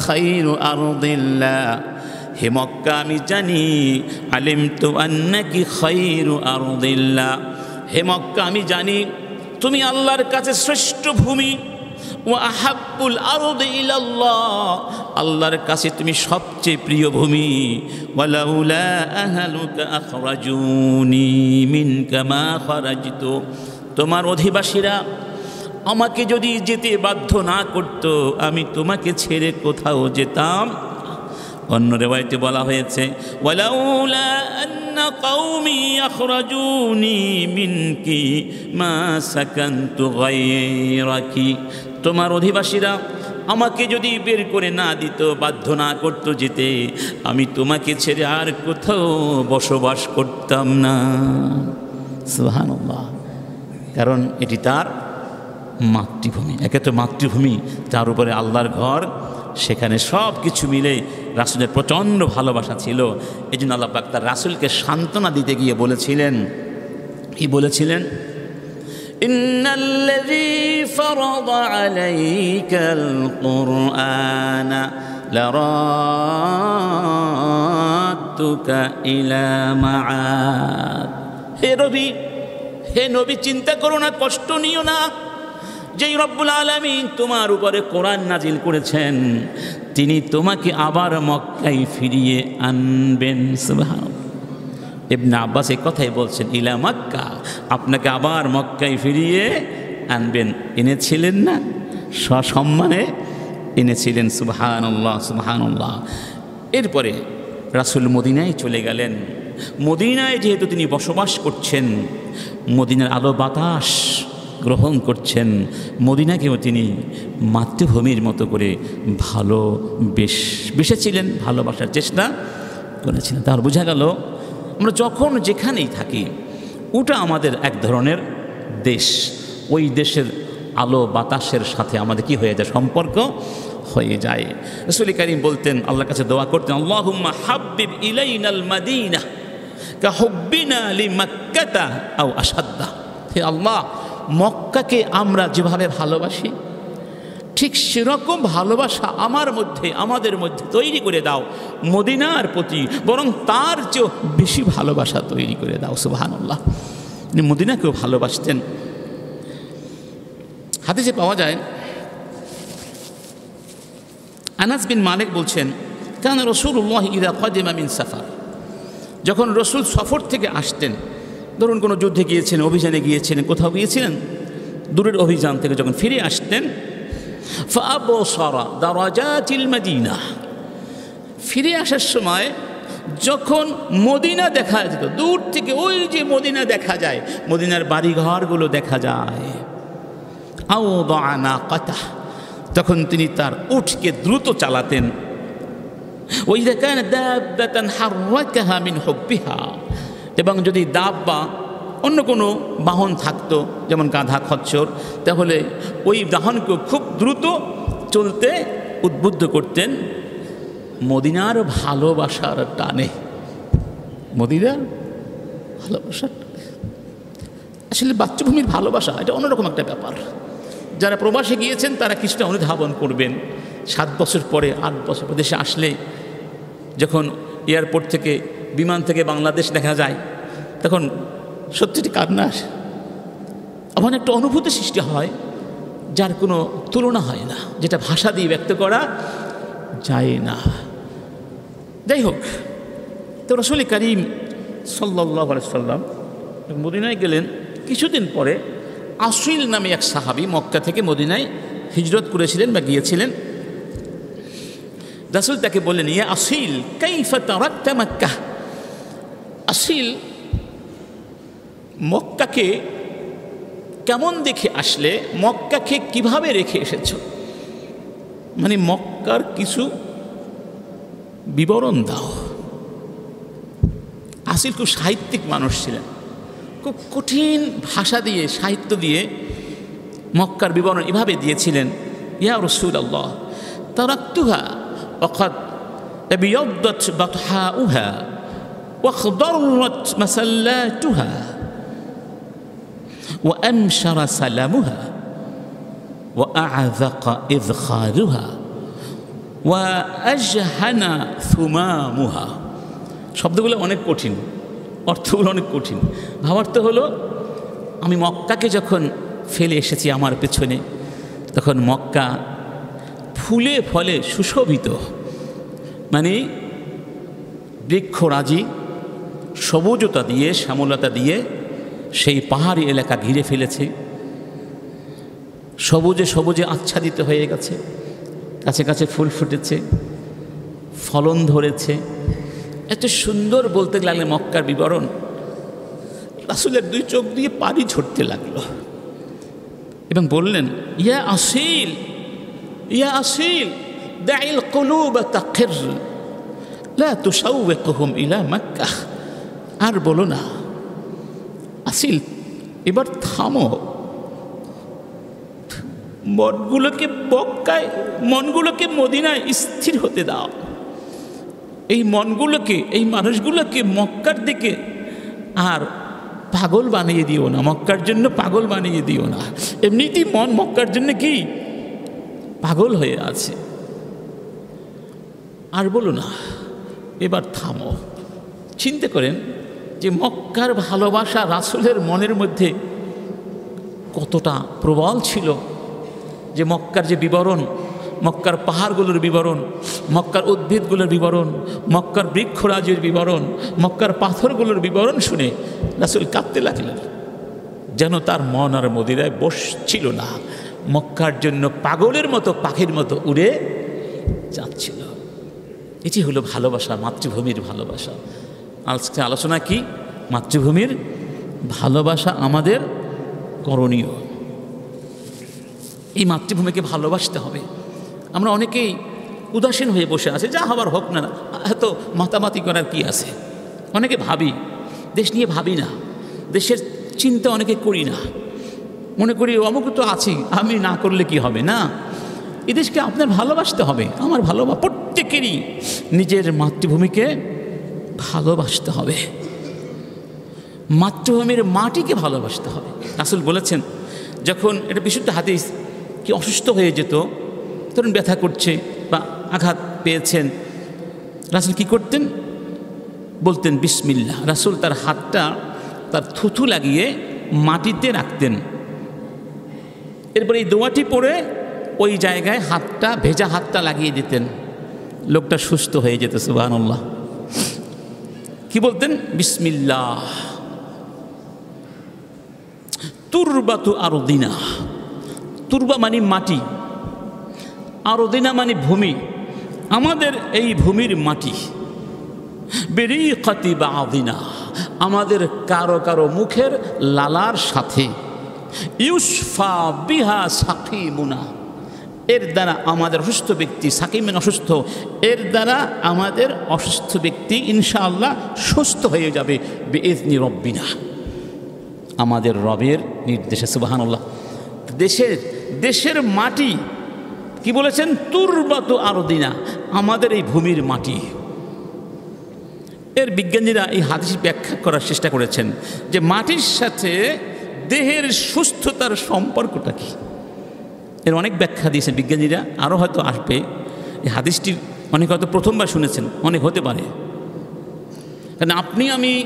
হে মক্কা, আমি জানি, আলিম তু আন্নাকি খাইরু আরদিল্লাহ? হে মক্কা, আমি জানি তুমি আল্লাহর কাছে শ্রেষ্ঠ ভূমি। ও আহাব্বুল আরদ আল্লাহর কাছে তুমি সবচেয়ে প্রিয় ভূমি। তোমার অধিবাসীরা আমাকে যদি যেতে বাধ্য না করত, আমি তোমাকে ছেড়ে কোথাও যেতাম অন্য রেওয়ায়তে বলা হয়েছে মা তোমার অধিবাসীরা, আমাকে যদি বের করে না দিত, বাধ্য না করত যেতে, আমি তোমাকে ছেড়ে আর কোথাও বসবাস করতাম না। কারণ এটি তার মাতৃভূমি, একে তো মাতৃভূমি, তার উপরে আল্লাহর ঘর সেখানে সব কিছু মিলে রাসুলের প্রচণ্ড ভালোবাসা ছিল। এই জন্য আল্লাহ বাক্তার তার রাসুলকে সান্ত্বনা দিতে গিয়ে বলেছিলেন, কি বলেছিলেন? হে রবি, হে নবী, চিন্তা করো না, কষ্ট নিও না। যেই রব্বুল আলমিন তোমার উপরে কোরআন নাজিল করেছেন, তিনি তোমাকে আবার মক্কায় ফিরিয়ে আনবেন। ইবনে আব্বাস এই কথাই বলছেন, ইলা মক্কা, আপনাকে আবার মক্কায় ফিরিয়ে আনবেন। এনেছিলেন না? সসম্মানে এনেছিলেন সুবহান আল্লাহ সুবহান আল্লাহ এরপরে রাসুল মদিনায় চলে গেলেন। মদিনায় যেহেতু তিনি বসবাস করছেন, মদিনার আলো বাতাস গ্রহণ করছেন। মদিনাকেও তিনি মাতৃভূমির মতো করে ভালো বেশ, বেসেছিলেন, ভালোবাসার চেষ্টা করেছিলেন। তার বোঝা গেল, আমরা যখন যেখানেই থাকি, ওটা আমাদের এক ধরনের দেশ। ওই দেশের আলো বাতাসের সাথে আমাদের কি হয়ে যায়? সম্পর্ক হয়ে যায়। রসুল করিম বলতেন, আল্লাহর কাছে দোয়া করতেন, আল্লাহুম্মা হাব্বিব ইলাইনাল মাদিনা কা হুব্বিনা লি মাক্কাতা আও আসাদ্দা হে আল্লাহ মক্কাকে আমরা যেভাবে ভালোবাসি, ঠিক সেরকম ভালোবাসা আমার মধ্যে, আমাদের মধ্যে তৈরি করে দাও মদিনার প্রতি, বরং তার চেয়েও বেশি ভালোবাসা তৈরি করে দাও সুবাহান্লাহ তিনি মদিনাকেও ভালোবাসতেন। হাতে যে পাওয়া যায়, আনাস বিন মালিক বলছেন, কেন রসুল্লাহ ইদা কদিমা মিন সাফার। যখন রসুল সফর থেকে আসতেন ধরুন কোনো যুদ্ধে গিয়েছেন অভিযানে গিয়েছিলেন, কোথাও গিয়েছিলেন, দূরের অভিযান থেকে যখন ফিরে আসতেন মদিনা। ফিরে আসার সময় যখন মদিনা দেখা যেত, দূর থেকে ওই যে মদিনা দেখা যায়, মদিনার বাড়িঘরগুলো দেখা যায়। কথা তখন তিনি তার উঠকে দ্রুত চালাতেন। ওই দেখান মিন হুব্বিহা। এবং যদি দাব বা অন্য কোনো বাহন থাকতো, যেমন গাধা, খচ্চর, তাহলে ওই বাহনকে খুব দ্রুত চলতে উদ্বুদ্ধ করতেন মদিনার ভালোবাসার টানে। মদিনার ভালোবাসার আসলে বাচ্চাভূমির ভালোবাসা, এটা অন্যরকম একটা ব্যাপার। যারা প্রবাসে গিয়েছেন, তারা কিছুটা অনুধাবন করবেন। সাত বছর পরে, আট বছর দেশে আসলে, যখন এয়ারপোর্ট থেকে বিমান থেকে বাংলাদেশ দেখা যায়, তখন সত্যিটি কান্না আসে? এমন একটা অনুভূতি সৃষ্টি হয়, যার কোনো তুলনা হয় না, যেটা ভাষা দিয়ে ব্যক্ত করা যায় না। যাই হোক, তো রসলি করিম সাল্লাহ সাল্লাম মদিনায় গেলেন। কিছুদিন পরে আসিল নামে এক সাহাবি মক্কা থেকে মদিনায় হিজরত করেছিলেন বা গিয়েছিলেন। রাসুল তাকে বললেন ইয়ে আসিল কাইফা তারাক্তা মক্কা আসিল, মক্কাকে কেমন দেখে আসলে, মক্কাকে কীভাবে রেখে এসেছ? মানে মক্কার কিছু বিবরণ দাও। আসিল খুব সাহিত্যিক মানুষ ছিলেন। খুব কঠিন ভাষা দিয়ে, সাহিত্য দিয়ে মক্কার বিবরণ এভাবে দিয়েছিলেন, ইয়া রসুল আল্লাহ তারাক্তুহা অখাত উহা واخضرت مسلاتها وانشر سلامها واعذق اذخارها واجهن ثمامها শব্দগুলো অনেক কঠিন অর্থগুলো অনেক কঠিন ভাবার্থ হলো আমি মক্কাকে যখন ফেলে এসেছি আমার পেছনে তখন মক্কা ফুলে ফলে সুশোভিত মানে বৃক্ষরাজি সবুজতা দিয়ে, শ্যামলতা দিয়ে সেই পাহাড়ি এলাকা ঘিরে ফেলেছে। সবুজে সবুজে আচ্ছাদিত হয়ে গেছে। কাছে কাছে ফুল ফুটেছে, ফলন ধরেছে। এত সুন্দর বলতে লাগলে মক্কার বিবরণ। রাসুলের দুই চোখ দিয়ে পানি ঝরতে লাগল। এবং বললেন, ইয়া আসিল ইয়া আসিল দাইল কলুব তাকির, লা তুসাউকুহুম ইলা মক্কা। আর বলো না, আসিল, এবার থামো। মনগুলোকে বক্কায়, মনগুলোকে মদিনায় স্থির হতে দাও। এই মনগুলোকে, এই মানুষগুলোকে মক্কার দিকে আর পাগল বানিয়ে দিও না, মক্কার জন্য পাগল বানিয়ে দিও না। এমনিতেই মন মক্কার জন্য কি? পাগল হয়ে আছে। আর বলো না, এবার থামো। চিন্তা করেন যে মক্কার ভালোবাসা রাসুলের মনের মধ্যে কতটা প্রবল ছিল যে মক্কার যে বিবরণ, মক্কার পাহাড়গুলোর বিবরণ, মক্কার উদ্ভিদগুলোর বিবরণ, মক্কার বৃক্ষরাজের বিবরণ, মক্কার পাথরগুলোর বিবরণ শুনে রাসুল কাঁদতে লাগলেন। যেন তার মন আর মদিরায় বসছিল না। মক্কার জন্য পাগলের মতো, পাখির মতো উড়ে যাচ্ছিল। এটি হলো ভালোবাসা, মাতৃভূমির ভালোবাসা। আজকে আলোচনা কি? মাতৃভূমির ভালোবাসা আমাদের করণীয়। এই মাতৃভূমিকে ভালোবাসতে হবে। আমরা অনেকেই উদাসীন হয়ে বসে আছে, যা হবার হোক না, এত মাতামাতি করার কি আছে? অনেকে ভাবি, দেশ নিয়ে ভাবি না, দেশের চিন্তা অনেকে করি না। মনে করি, অমুক তো আছি, আমি না করলে কি হবে, না? এ দেশকে আপনার ভালোবাসতে হবে। আমার ভালোবা প্রত্যেকেরই নিজের মাতৃভূমিকে ভালোবাসতে হবে। মাতৃভূমির মাটিকে ভালোবাসতে হবে। আসল বলেছেন, যখন এটা বিশুদ্ধ হাদিস, কি অসুস্থ হয়ে যেত ধরুন ব্যথা করছে বা আঘাত পেয়েছেন, রাসুল কি করতেন? বলতেন বিসমিল্লা রাসুল তার হাতটা তার থুথু লাগিয়ে মাটিতে রাখতেন। এরপরে এই দোয়াটি পরে ওই জায়গায় হাতটা, ভেজা হাতটা লাগিয়ে দিতেন। লোকটা সুস্থ হয়ে যেত সুবাহান্লাহ কি বলতেন? বিসমিল্লাহ। তুরবাতু আরও দিনা তুরবা মানে মাটি। আরও দিনা মানে ভূমি। আমাদের এই ভূমির মাটি। বেরি কাতি বা আদিনা। আমাদের কারও কারও মুখের লালার সাথে। ইউসফা বিহা সাকিমুনা। এর দ্বারা আমাদের অসুস্থ ব্যক্তি সাকিমেন অসুস্থ, এর দ্বারা আমাদের অসুস্থ ব্যক্তি ইনশাআল্লাহ সুস্থ হয়ে যাবে বেজনি রব্বিনা। আমাদের রবের নির্দেশে, সুবাহানুল্লাহ। দেশের দেশের মাটি, কি বলেছেন? তুরবাত আরও দিনা আমাদের এই ভূমির মাটি। এর বিজ্ঞানীরা এই হাদিস ব্যাখ্যা করার চেষ্টা করেছেন যে মাটির সাথে দেহের সুস্থতার সম্পর্কটা কি? এর অনেক ব্যাখ্যা দিয়েছেন বিজ্ঞানীরা, আরও হয়তো আসবে। এই হাদিসটি অনেক হয়তো প্রথমবার শুনেছেন, অনেক হতে পারে। কারণ আপনি, আমি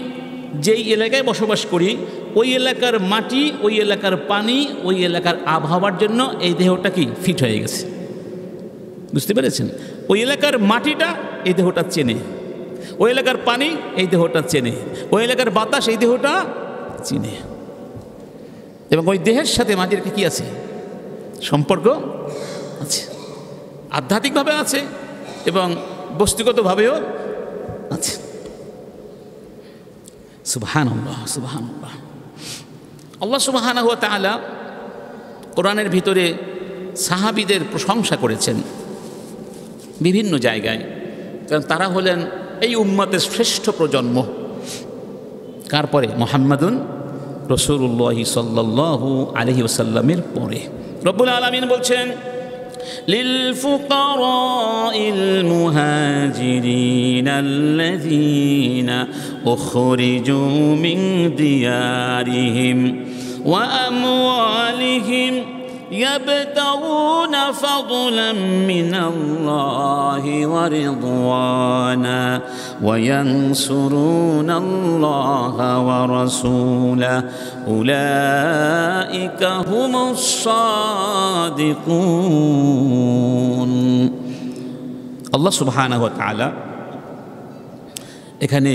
যেই এলাকায় বসবাস করি, ওই এলাকার মাটি, ওই এলাকার পানি, ওই এলাকার আবহাওয়ার জন্য এই দেহটা কি? ফিট হয়ে গেছে। বুঝতে পেরেছেন? ওই এলাকার মাটিটা এই দেহটা চেনে। ওই এলাকার পানি এই দেহটা চেনে। ওই এলাকার বাতাস এই দেহটা চিনে। এবং ওই দেহের সাথে মাটির কি আছে? সম্পর্ক আছে। আধ্যাত্মিকভাবে আছে এবং বস্তুগতভাবেও আছে। সুবাহান আল্লাহ সুবাহান আল্লাহ আল্লাহ সুবাহানা হুয়া তালা কোরআনের ভিতরে সাহাবিদের প্রশংসা করেছেন বিভিন্ন জায়গায়। কারণ তারা হলেন এই উম্মতের শ্রেষ্ঠ প্রজন্ম। কার পরে মোহাম্মদুন রসুল্লাহ সাল্লাহ আলহি ওসাল্লামের পরে। রব্বুল আলমিন বলছেন للفقراء المهاجرين الذين أخرجوا من ديارهم وأموالهم يبتغون فضلا من الله ورضوانا وينصرون الله ورسوله أولئك هم الصادقون الله سبحانه وتعالى এখানে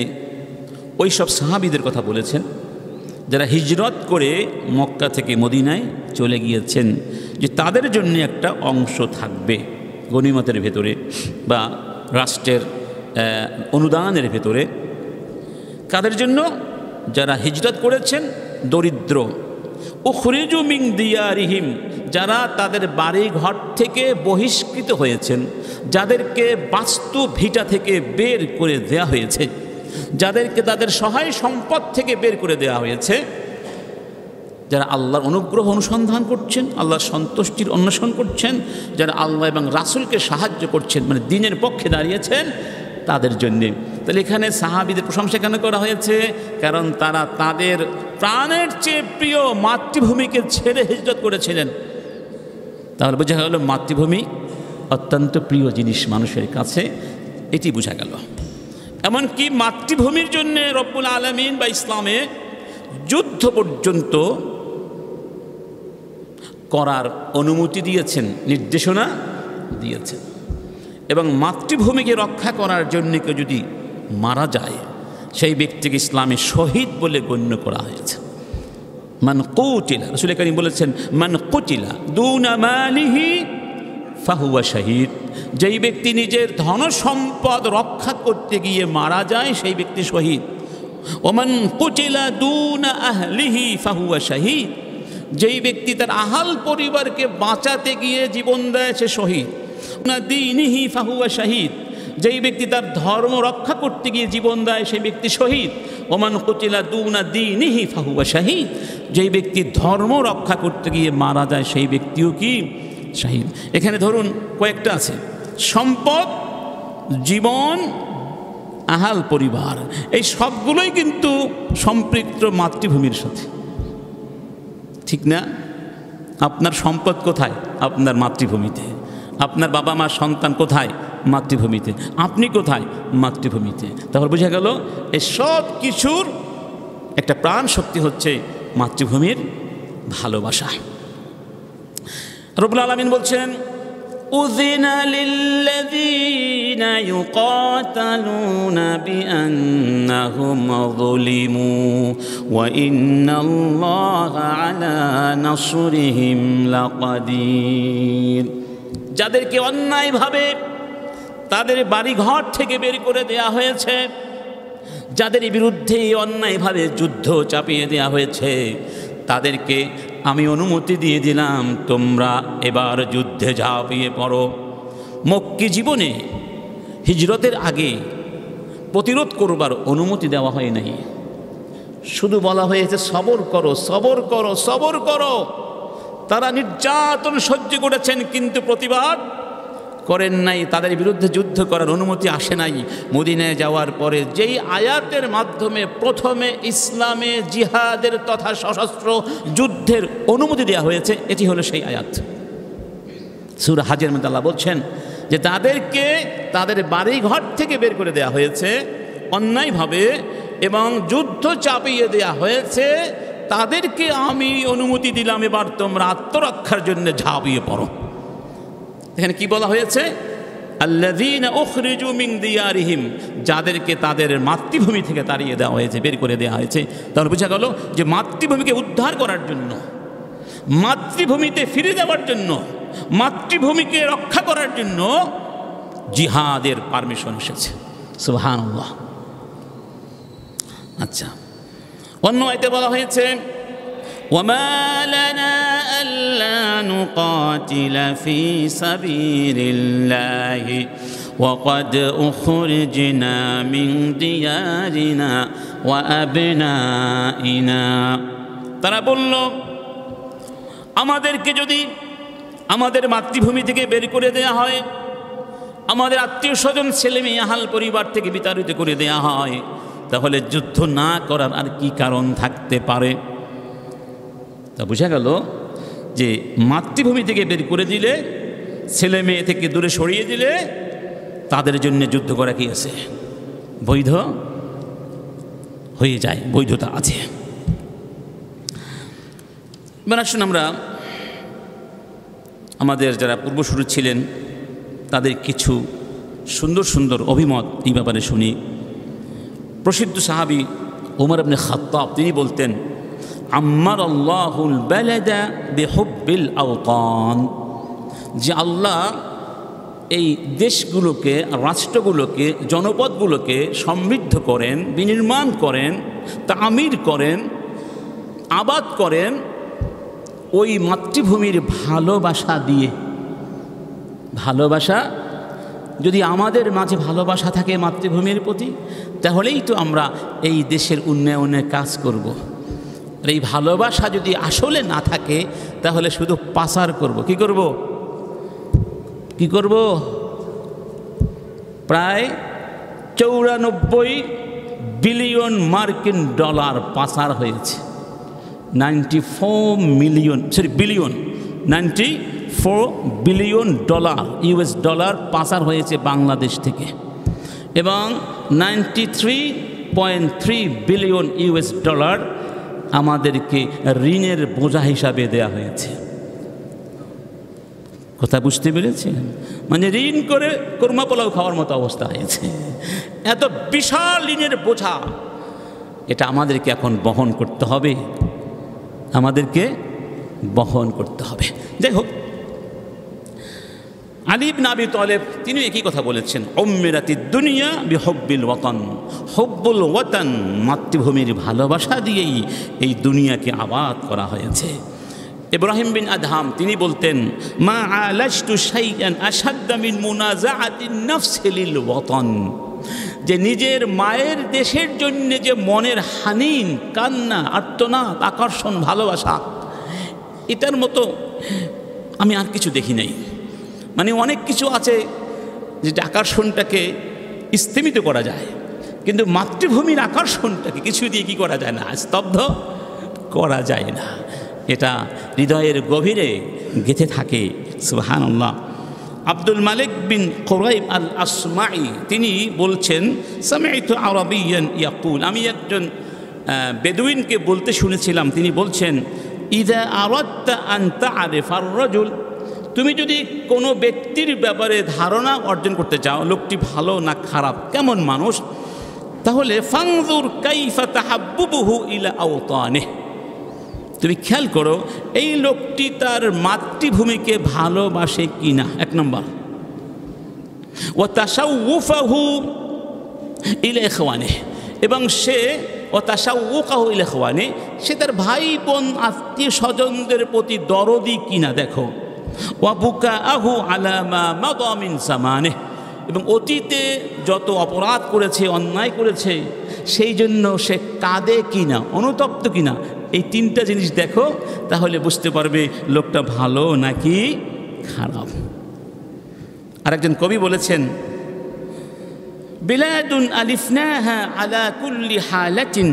ওই সব সাহাবিদের কথা বলেছেন যারা হিজরত করে মক্কা থেকে মদিনায় চলে গিয়েছেন যে তাদের জন্য একটা অংশ থাকবে গণিমতের ভেতরে বা রাষ্ট্রের অনুদানের ভেতরে কাদের জন্য যারা হিজরত করেছেন দরিদ্র। ও খরিজু মিং দিয়ারিহিম, যারা তাদের বাড়ি ঘর থেকে বহিষ্কৃত হয়েছেন, যাদেরকে বাস্তু ভিটা থেকে বের করে দেয়া হয়েছে, যাদেরকে তাদের সহায় সম্পদ থেকে বের করে দেওয়া হয়েছে, যারা আল্লাহর অনুগ্রহ অনুসন্ধান করছেন, আল্লাহর সন্তুষ্টির অন্বেষণ করছেন, যারা আল্লাহ এবং রাসুলকে সাহায্য করছেন মানে দিনের পক্ষে দাঁড়িয়েছেন তাদের জন্যে। তাহলে এখানে সাহাবিদের প্রশংসা কেন করা হয়েছে? কারণ তারা তাদের প্রাণের চেয়ে প্রিয় মাতৃভূমিকে ছেড়ে হিজরত করেছিলেন। তাহলে বোঝা গেল মাতৃভূমি অত্যন্ত প্রিয় জিনিস মানুষের কাছে। এটি বোঝা গেল। এমনকি মাতৃভূমির জন্যে রব্বুল আলমিন বা ইসলামে যুদ্ধ পর্যন্ত করার অনুমতি দিয়েছেন, নির্দেশনা দিয়েছেন। এবং মাতৃভূমিকে রক্ষা করার জন্য কেউ যদি মারা যায়, সেই ব্যক্তিকে ইসলামে শহীদ বলে গণ্য করা হয়েছে। মান কৌটিলা রসুল করিম বলেছেন, মান কুচিলা দুনা মালিহি ফাহুয়া শাহিদ। যেই ব্যক্তি নিজের ধন সম্পদ রক্ষা করতে গিয়ে মারা যায়, সেই ব্যক্তি শহীদ। ওমান কুচিলা দুনা আহলিহি ফাহুয়া শাহিদ। যেই ব্যক্তি তার আহাল পরিবারকে বাঁচাতে গিয়ে জীবন দেয়, সে শহীদ। দিনিহি ফাহুয়া শাহিদ। যেই ব্যক্তি তার ধর্ম রক্ষা করতে গিয়ে জীবন দেয়, সেই ব্যক্তি শহীদ। ওমান কুচিলা দুনা দিনিহি ফাহুয়া শাহিদ। যেই ব্যক্তি ধর্ম রক্ষা করতে গিয়ে মারা যায়, সেই ব্যক্তিও কি? শাহিদ। এখানে ধরুন কয়েকটা আছে। সম্পদ, জীবন, আহাল পরিবার। এই সবগুলোই কিন্তু সম্পৃক্ত মাতৃভূমির সাথে। ঠিক না? আপনার সম্পদ কোথায়? আপনার মাতৃভূমিতে। আপনার বাবা মার সন্তান কোথায় মাতৃভূমিতে আপনি কোথায় মাতৃভূমিতে তাহলে বোঝা গেল এই সব কিছুর একটা প্রাণ শক্তি হচ্ছে মাতৃভূমির ভালোবাসা রবুল আলমিন বলছেন أذن للذين يقاتلون بأنهم ظلموا وإن الله على نصرهم لقدير যাদেরকে অন্যায়ভাবে তাদের বাড়িঘর থেকে বের করে দেয়া হয়েছে, যাদের বিরুদ্ধে অন্যায়ভাবে যুদ্ধ চাপিয়ে দেয়া হয়েছে, তাদেরকে আমি অনুমতি দিয়ে দিলাম, তোমরা এবার যুদ্ধে ঝাঁপিয়ে পড়ো। মক্কি জীবনে হিজরতের আগে প্রতিরোধ করবার অনুমতি দেওয়া হয় নাই। শুধু বলা হয়েছে, সবর করো সবর করো সবর করো। তারা নির্যাতন সহ্য করেছেন, কিন্তু প্রতিবাদ করেন নাই। তাদের বিরুদ্ধে যুদ্ধ করার অনুমতি আসে নাই। মদিনায় যাওয়ার পরে যেই আয়াতের মাধ্যমে প্রথমে ইসলামে জিহাদের তথা সশস্ত্র যুদ্ধের অনুমতি দেওয়া হয়েছে, এটি হলো সেই আয়াত। সুর হাজের মধ্যে বলছেন যে তাদেরকে তাদের বাড়ি ঘর থেকে বের করে দেওয়া হয়েছে, অন্যায়ভাবে, এবং যুদ্ধ চাপিয়ে দেওয়া হয়েছে তাদেরকে আমি অনুমতি দিলাম, এবার তোমরা আত্মরক্ষার জন্য ঝাঁপিয়ে পড়ো। এখানে কি বলা হয়েছে? যাদেরকে তাদের মাতৃভূমি থেকে তাড়িয়ে দেওয়া হয়েছে, বের করে দেওয়া হয়েছে। তাহলে বোঝা গেল যে মাতৃভূমিকে উদ্ধার করার জন্য, মাতৃভূমিতে ফিরে যাওয়ার জন্য, মাতৃভূমিকে রক্ষা করার জন্য জিহাদের পারমিশন এসেছে। সুহান আচ্ছা। অন্য এতে বলা হয়েছে وما لنا ألا نقاتل في سبيل الله وقد أخرجنا من ديارنا وأبنائنا তারা বলল আমাদেরকে যদি আমাদের মাতৃভূমি থেকে বের করে দেয়া হয় আমাদের আত্মীয় স্বজন ছেলে মেয়ে হাল পরিবার থেকে বিতাড়িত করে দেয়া হয় তাহলে যুদ্ধ না করার আর কি কারণ থাকতে পারে? তা বোঝা গেল যে মাতৃভূমি থেকে বের করে দিলে, ছেলে মেয়ে থেকে দূরে সরিয়ে দিলে, তাদের জন্য যুদ্ধ করা কি আছে? বৈধ? হয়ে যায়, বৈধতা আছে। এবার আসুন আমরা, আমাদের যারা পূর্বসূরি ছিলেন, তাদের কিছু সুন্দর সুন্দর অভিমত এই ব্যাপারে শুনি। প্রসিদ্ধ সাহাবি উমর আবনে খাত্তাব, তিনি বলতেন আম্মার আল্লাহুল বেলেদা বেহব্বিল আওতান যে আল্লাহ এই দেশগুলোকে, রাষ্ট্রগুলোকে, জনপদগুলোকে সমৃদ্ধ করেন, বিনির্মাণ করেন, তামির করেন, আবাদ করেন ওই মাতৃভূমির ভালোবাসা দিয়ে। ভালোবাসা যদি আমাদের মাঝে ভালোবাসা থাকে মাতৃভূমির প্রতি, তাহলেই তো আমরা এই দেশের উন্নয়নের কাজ করব। আর এই ভালোবাসা যদি আসলে না থাকে, তাহলে শুধু পাচার করব। কি করব? কি করব? প্রায় চৌরানব্বই বিলিয়ন মার্কিন ডলার পাচার হয়েছে। Ninety four million, sorry, billion, ninety four billion dollar US dollar পাচার হয়েছে বাংলাদেশ থেকে। এবং ninety three point three billion US dollar আমাদেরকে ঋণের বোঝা হিসাবে দেয়া হয়েছে। কথা বুঝতে পেরেছেন? মানে ঋণ করে কর্মা পোলাও খাওয়ার মতো অবস্থা হয়েছে। এত বিশাল ঋণের বোঝা। এটা আমাদেরকে এখন বহন করতে হবে। আমাদেরকে বহন করতে হবে। যাই হোক আলিব নাবি তলেব তিনি একই কথা বলেছেন অম্মেরাতি দুনিয়া বি হব্বিল ওয়াতন, হব্বুল ওয়াতন মাতৃভূমির ভালোবাসা দিয়েই এই দুনিয়াকে আবাদ করা হয়েছে। ইব্রাহিম বিন আদহাম, তিনি বলতেন, মা আলাস্তু শাইআন আসাদ্দা মিন মুনাজাআতিন নাফসি লিল ওয়াতন। যে নিজের মায়ের দেশের জন্য যে মনের হানিন, কান্না, আর্তনাদ, আকর্ষণ, ভালোবাসা, এটার মতো আমি আর কিছু দেখি নাই। মানে অনেক কিছু আছে যেটা আকর্ষণটাকে স্থিমিত করা যায়। কিন্তু মাতৃভূমির আকর্ষণটাকে কিছু দিয়ে কি করা যায় না? স্তব্ধ করা যায় না। এটা হৃদয়ের গভীরে গেঁথে থাকে সুহান আব্দুল মালিক বিন কোরাইব আল আসমাই তিনি বলছেন সামাইতু আরবিয়ান ইয়াকুল। আমি একজন বেদুইনকে বলতে শুনেছিলাম। তিনি বলছেন, ইদা আওয়াত্তা আন্তা আরে ফাররজুল তুমি যদি কোনো ব্যক্তির ব্যাপারে ধারণা অর্জন করতে চাও, লোকটি ভালো না খারাপ, কেমন মানুষ? তাহলে ফাংজুর কাইফা তাহাব্বুবুহু ইলা আওতানে। তুমি খেয়াল করো, এই লোকটি তার মাতৃভূমিকে ভালোবাসে কি না এক নম্বর। ও তাসাউফাহু ইলে খাওয়ানে এবং সে ও তাসাউকাহু ইলে খাওয়ানে সে তার ভাই বোন আত্মীয় স্বজনদের প্রতি দরদি কিনা? দেখো। ওয়াবুকা আহু আলামা মাদামিন সামানে এবং অতীতে যত অপরাধ করেছে অন্যায় করেছে সেই জন্য সে কাঁদে কিনা অনুতপ্ত কিনা এই তিনটা জিনিস দেখো তাহলে বুঝতে পারবে লোকটা ভালো নাকি খারাপ আরেকজন কবি বলেছেন বিলাদুন আলিফনাহা আলা কুল্লি হালাতিন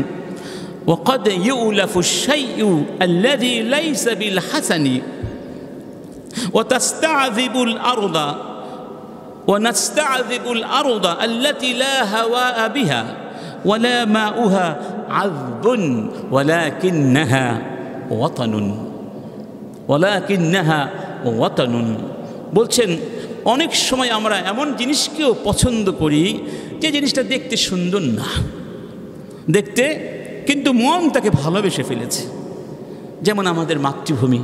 وقد يؤلف الشيء الذي ليس بالحسن وتستعذب الأرض ونستعذب الأرض التي لا هواء بها ولا ماؤها عذب ولكنها وطن ولكنها وطن বলছেন অনেক সময় আমরা এমন জিনিসকেও পছন্দ করি যে জিনিসটা দেখতে সুন্দর না দেখতে কিন্তু মন তাকে ভালোবেসে ফেলেছে যেমন আমাদের মাতৃভূমি।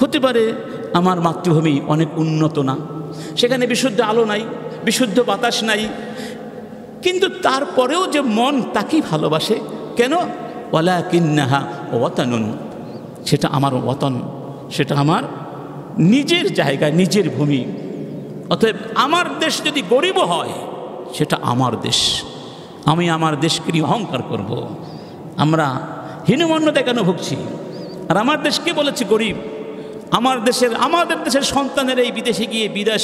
হতে পারে আমার মাতৃভূমি অনেক উন্নত না। সেখানে বিশুদ্ধ আলো নাই, বিশুদ্ধ বাতাস নাই। কিন্তু তারপরেও যে মন তাকেই ভালোবাসে। কেন? ওলা কিন্নাহা ওয়াতানুন। সেটা আমার ওয়াতন, সেটা আমার নিজের জায়গা, নিজের ভূমি। অতএব আমার দেশ যদি গরিব হয়, সেটা আমার দেশ। আমি আমার দেশকে নিয়ে অহংকার করব। আমরা হীনমন্যতা কেন ভুগছি? আর আমার দেশকে বলেছে গরিব? আমার দেশের, আমাদের দেশের সন্তানের এই বিদেশে গিয়ে বিদেশ,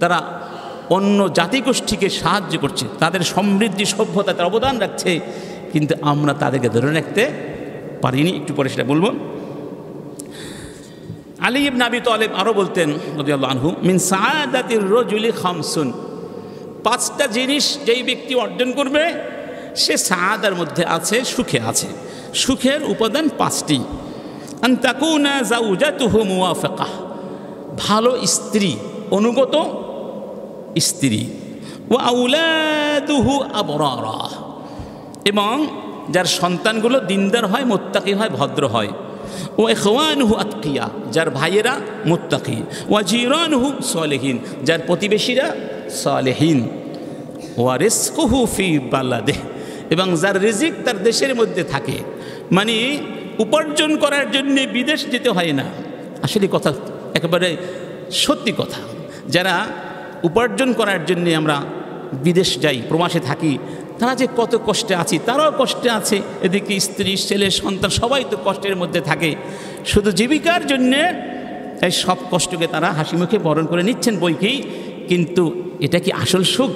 তারা অন্য জাতিগোষ্ঠীকে সাহায্য করছে, তাদের সমৃদ্ধি, সভ্যতা, তার অবদান রাখছে, কিন্তু আমরা তাদেরকে ধরে রাখতে পারিনি। একটু পরে সেটা বলব। আলী ইবনে আবি তালেব আরও বলতেন আনহু, মিন সাআদাতির রজুলি খামসুন। পাঁচটা জিনিস যেই ব্যক্তি অর্জন করবে, সে সাআদার মধ্যে আছে, সুখে আছে। সুখের উপাদান পাঁচটি। মুওয়াফিকাহ ভালো স্ত্রী, অনুগত স্ত্রী। ও আউলাদুহু আবরারা। এবং যার সন্তানগুলো দিনদার হয়, মোত্তাকি হয়, ভদ্র হয়। ও এখওয়ানহু আতকিয়া, যার ভাইয়েরা মোত্তাকি। ও জিরানহু সলেহীন, যার প্রতিবেশীরা সলেহীন। ও রেস্কুহু ফি বাল্লাদেহ এবং যার রিজিক তার দেশের মধ্যে থাকে। মানে উপার্জন করার জন্য বিদেশ যেতে হয় না। আসলে কথা একেবারে সত্যি কথা। যারা উপার্জন করার জন্যে আমরা বিদেশ যাই, প্রবাসে থাকি, তারা যে কত কষ্টে আছি, তারাও কষ্টে আছে। এদিকে স্ত্রী, ছেলে, সন্তান সবাই তো কষ্টের মধ্যে থাকে। শুধু জীবিকার জন্যে এই সব কষ্টকে তারা হাসি মুখে বরণ করে নিচ্ছেন বইকেই। কিন্তু এটা কি আসল সুখ?